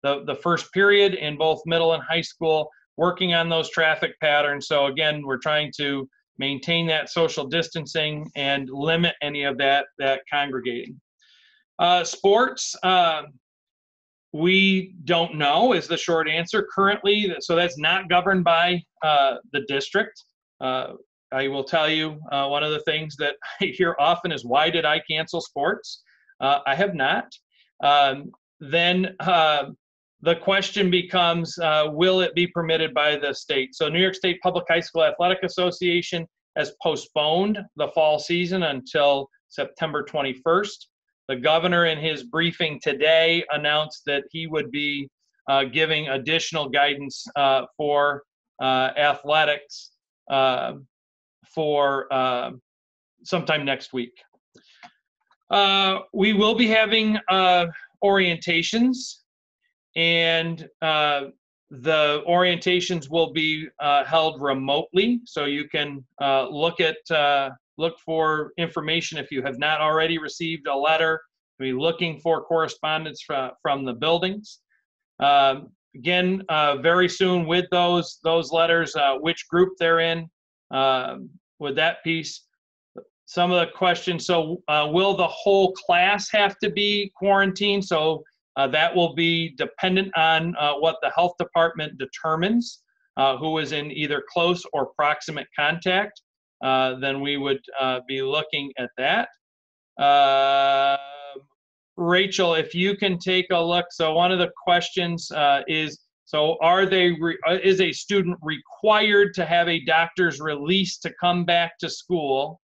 the, the first period in both middle and high school, working on those traffic patterns. So again, we're trying to maintain that social distancing and limit any of that, that congregating. Uh, sports, um, we don't know is the short answer currently. So that's not governed by uh, the district. Uh, I will tell you uh, one of the things that *laughs* I hear often is, why did I cancel sports? Uh, I have not. Um, then uh, the question becomes, uh, will it be permitted by the state? So New York State Public High School Athletic Association has postponed the fall season until September 21st. The governor in his briefing today announced that he would be uh, giving additional guidance uh, for athletics for uh, sometime next week. Uh, we will be having uh, orientations, and uh, the orientations will be uh, held remotely, so you can uh, look at look for information if you have not already received a letter. Be looking for correspondence from from the buildings. Um, again, very soon with those those letters, which group they're in, um, with that piece. Some of the questions, so uh, will the whole class have to be quarantined? So uh, that will be dependent on uh, what the health department determines, uh, who is in either close or proximate contact. Uh, then we would uh, be looking at that. Rachel, if you can take a look. So one of the questions is, so are they, re, uh, is a student required to have a doctor's release to come back to school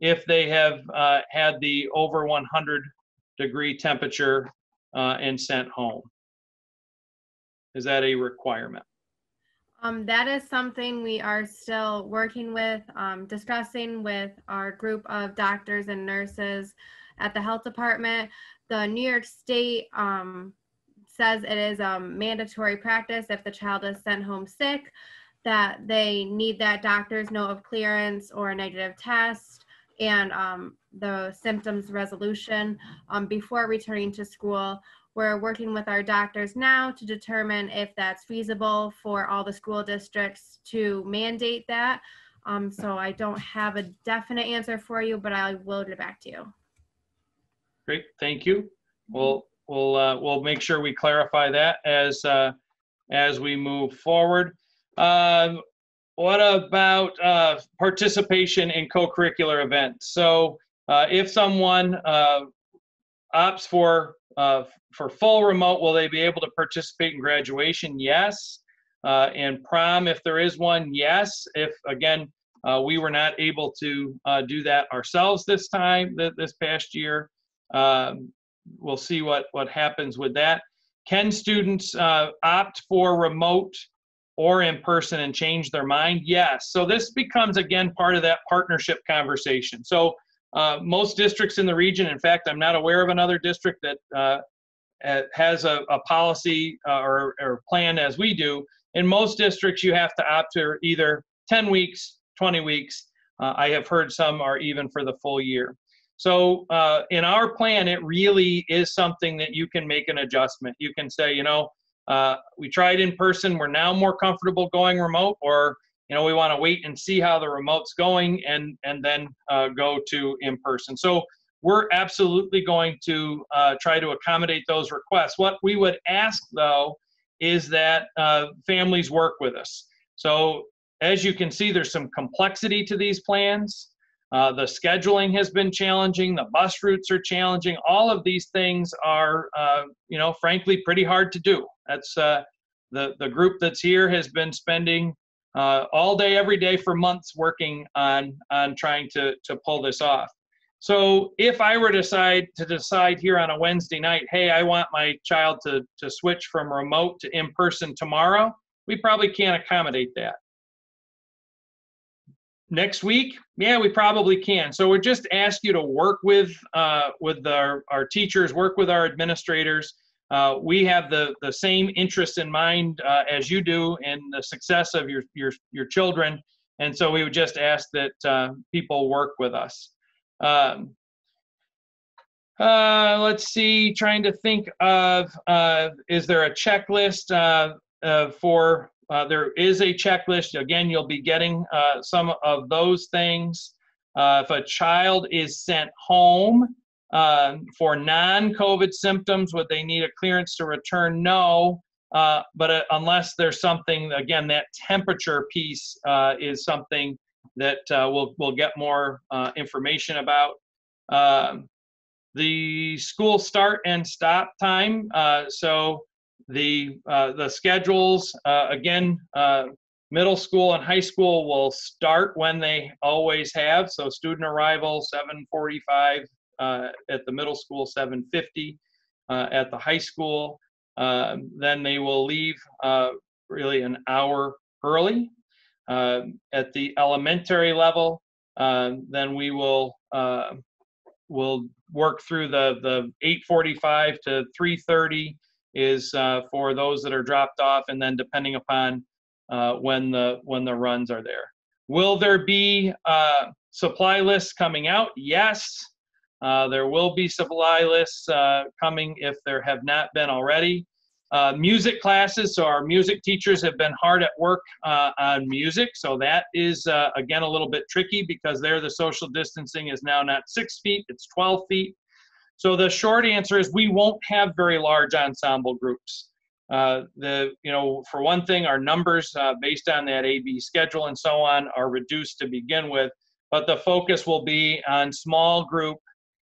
if they have uh, had the over 100 degree temperature uh, and sent home? Is that a requirement? Um, that is something we are still working with, um, discussing with our group of doctors and nurses at the health department. The New York State um, says it is a um, mandatory practice if the child is sent home sick that they need that doctor's note of clearance or a negative test and um, the symptoms resolution um, before returning to school. We're working with our doctors now to determine if that's feasible for all the school districts to mandate that. Um, so I don't have a definite answer for you, but I will get back to you. Great, thank you. Well, we'll uh, we'll make sure we clarify that as uh, as we move forward. Um, what about uh, participation in co-curricular events? So uh, if someone uh, opts for for full remote, will they be able to participate in graduation? Yes. And prom, if there is one, yes. If again we were not able to do that ourselves this time, th- this past year, um, we'll see what what happens with that. Can students opt for remote? or in person and change their mind? Yes. So this becomes again part of that partnership conversation. So uh, most districts in the region, in fact, I'm not aware of another district that uh, has a, a policy uh, or, or plan as we do. In most districts, you have to opt for either 10 weeks, 20 weeks. Uh, I have heard some are even for the full year. So uh, in our plan, it really is something that you can make an adjustment. You can say, you know, uh, we tried in person. We're now more comfortable going remote, or you know, we want to wait and see how the remote's going, and and then uh, go to in person. So we're absolutely going to uh, try to accommodate those requests. What we would ask though is that uh, families work with us. So as you can see, there's some complexity to these plans. Uh, the scheduling has been challenging. The bus routes are challenging. All of these things are, uh, you know, frankly, pretty hard to do. That's uh, the the group that's here has been spending uh, all day, every day for months working on on trying to to pull this off. So if I were to decide to decide here on a Wednesday night, hey, I want my child to to switch from remote to in person tomorrow, we probably can't accommodate that next week? Yeah we probably can. So we just ask you to work with uh, with our, our teachers work with our administrators. Uh, we have the the same interests in mind uh, as you do in the success of your your your children. And so we would just ask that uh, people work with us. Um, uh, let's see trying to think of is there a checklist for uh, there is a checklist. Again, you'll be getting uh, some of those things. Uh, if a child is sent home uh, for non-COVID symptoms, would they need a clearance to return? No. Uh, but uh, unless there's something, again, that temperature piece is something that we'll, we'll get more information about. Um, the school start and stop time. so the uh, the schedules uh, again uh, middle school and high school will start when they always have. So student arrival 745 uh, at the middle school 750 uh, at the high school. Um, then they will leave really an hour early at the elementary level. Um, then we will will work through the the 845 to 330 is uh, for those that are dropped off, and then depending upon uh, when the when the runs are there. Will there be uh, supply lists coming out? Yes, uh, there will be supply lists uh, coming if there have not been already. Uh, music classes, so our music teachers have been hard at work on music, so that is again a little bit tricky because there the social distancing is now not six feet, it's 12 feet. So the short answer is we won't have very large ensemble groups. Uh, the you know for one thing our numbers uh, based on that AB schedule and so on are reduced to begin with, but the focus will be on small group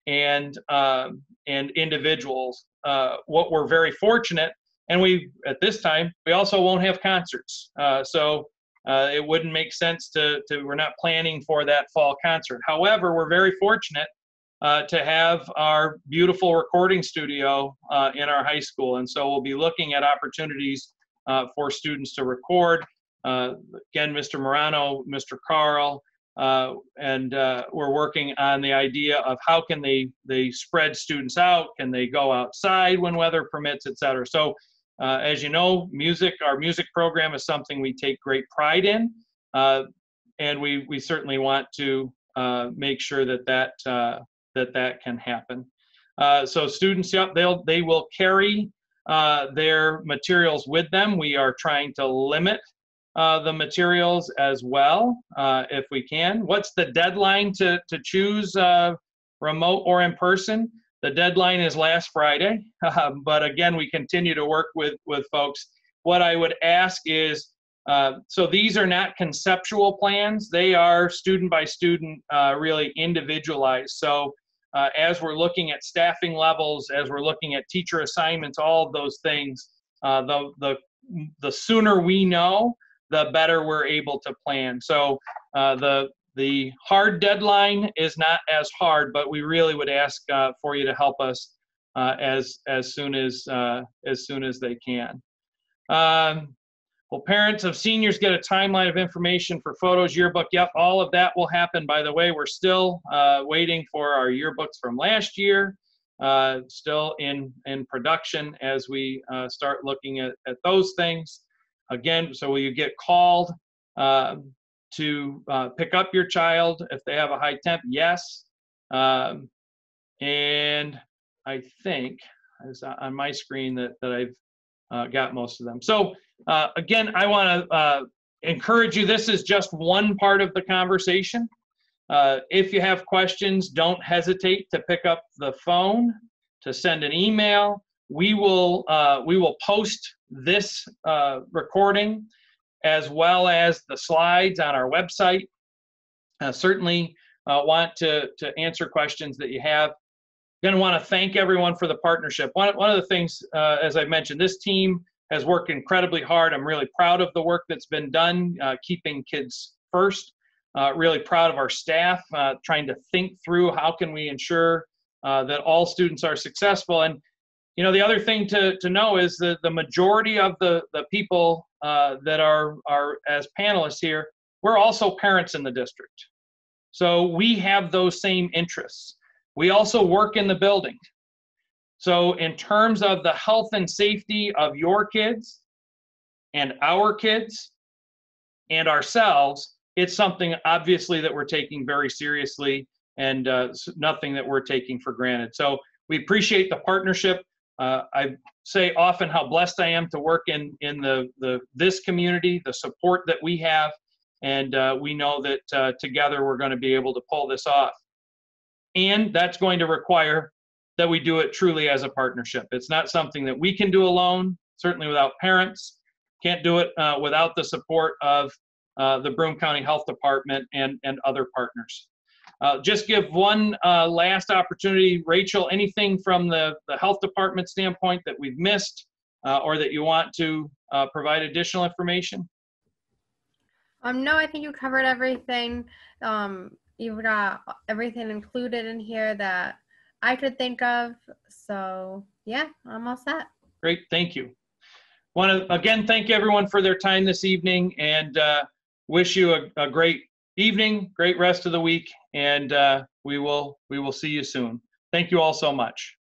and uh, and individuals. Uh, what we're very fortunate, and we at this time we also won't have concerts, uh, so uh, it wouldn't make sense to to we're not planning for that fall concert. However, we're very fortunate uh, to have our beautiful recording studio uh, in our high school. And so we'll be looking at opportunities uh, for students to record. Uh, again, Mr. Morano, Mr. Carl, uh, and we're working on the idea of how can they they spread students out? Can they go outside when weather permits, et cetera? So as you know, music, our music program is something we take great pride in. and we, we certainly want to make sure that that that that can happen. Uh, so students, yep, they'll they will carry uh, their materials with them. We are trying to limit uh, the materials as well, uh, if we can. What's the deadline to to choose uh, remote or in person? The deadline is last Friday, *laughs* but again, we continue to work with with folks. What I would ask is Uh, so these are not conceptual plans. They are student by student, really individualized. So uh, as we're looking at staffing levels, as we're looking at teacher assignments, all of those things, uh, the, the, the sooner we know, the better we're able to plan. So uh, the, the hard deadline is not as hard, but we really would ask uh, for you to help us uh, as as soon as uh, as soon as they can. Um, will parents of seniors get a timeline of information for photos, yearbook? Yep, all of that will happen. By the way, we're still uh, waiting for our yearbooks from last year. Uh, still in in production as we uh, start looking at, at those things. Again, so will you get called uh, to uh, pick up your child if they have a high temp? Yes. Um, and I think on my screen that, that I've uh, got most of them. So uh, again, I want to uh, encourage you. This is just one part of the conversation. Uh, if you have questions, don't hesitate to pick up the phone, to send an email. We will uh, we will post this uh, recording as well as the slides on our website. certainly want to to answer questions that you have going to want to thank everyone for the partnership. One, one of the things, uh, as I mentioned, this team has worked incredibly hard. I'm really proud of the work that's been done, uh, keeping kids first. Uh, really proud of our staff, uh, trying to think through how can we ensure uh, that all students are successful. And you know, the other thing to, to know is that the majority of the, the people uh, that are, are as panelists here, we're also parents in the district. So we have those same interests. We also work in the building. So, in terms of the health and safety of your kids and our kids and ourselves, it's something obviously that we're taking very seriously and uh, nothing that we're taking for granted. So, we appreciate the partnership. Uh, I say often how blessed I am to work in in the, the this community, the support that we have, and uh, we know that uh, together we're going to be able to pull this off and that's going to require that we do it truly as a partnership. It's not something that we can do alone, certainly without parents. Can't do it uh, without the support of uh, the Broome County Health Department and, and other partners. Uh, just give one uh, last opportunity. Rachel, anything from the, the health department standpoint that we've missed uh, or that you want to uh, provide additional information? Um, no, I think you covered everything. Um, you've got everything included in here that I could think of. So yeah, I'm all set. Great, thank you. Want to again thank everyone for their time this evening and uh, wish you a, a, great evening, great rest of the week, and uh, we will we will see you soon. Thank you all so much.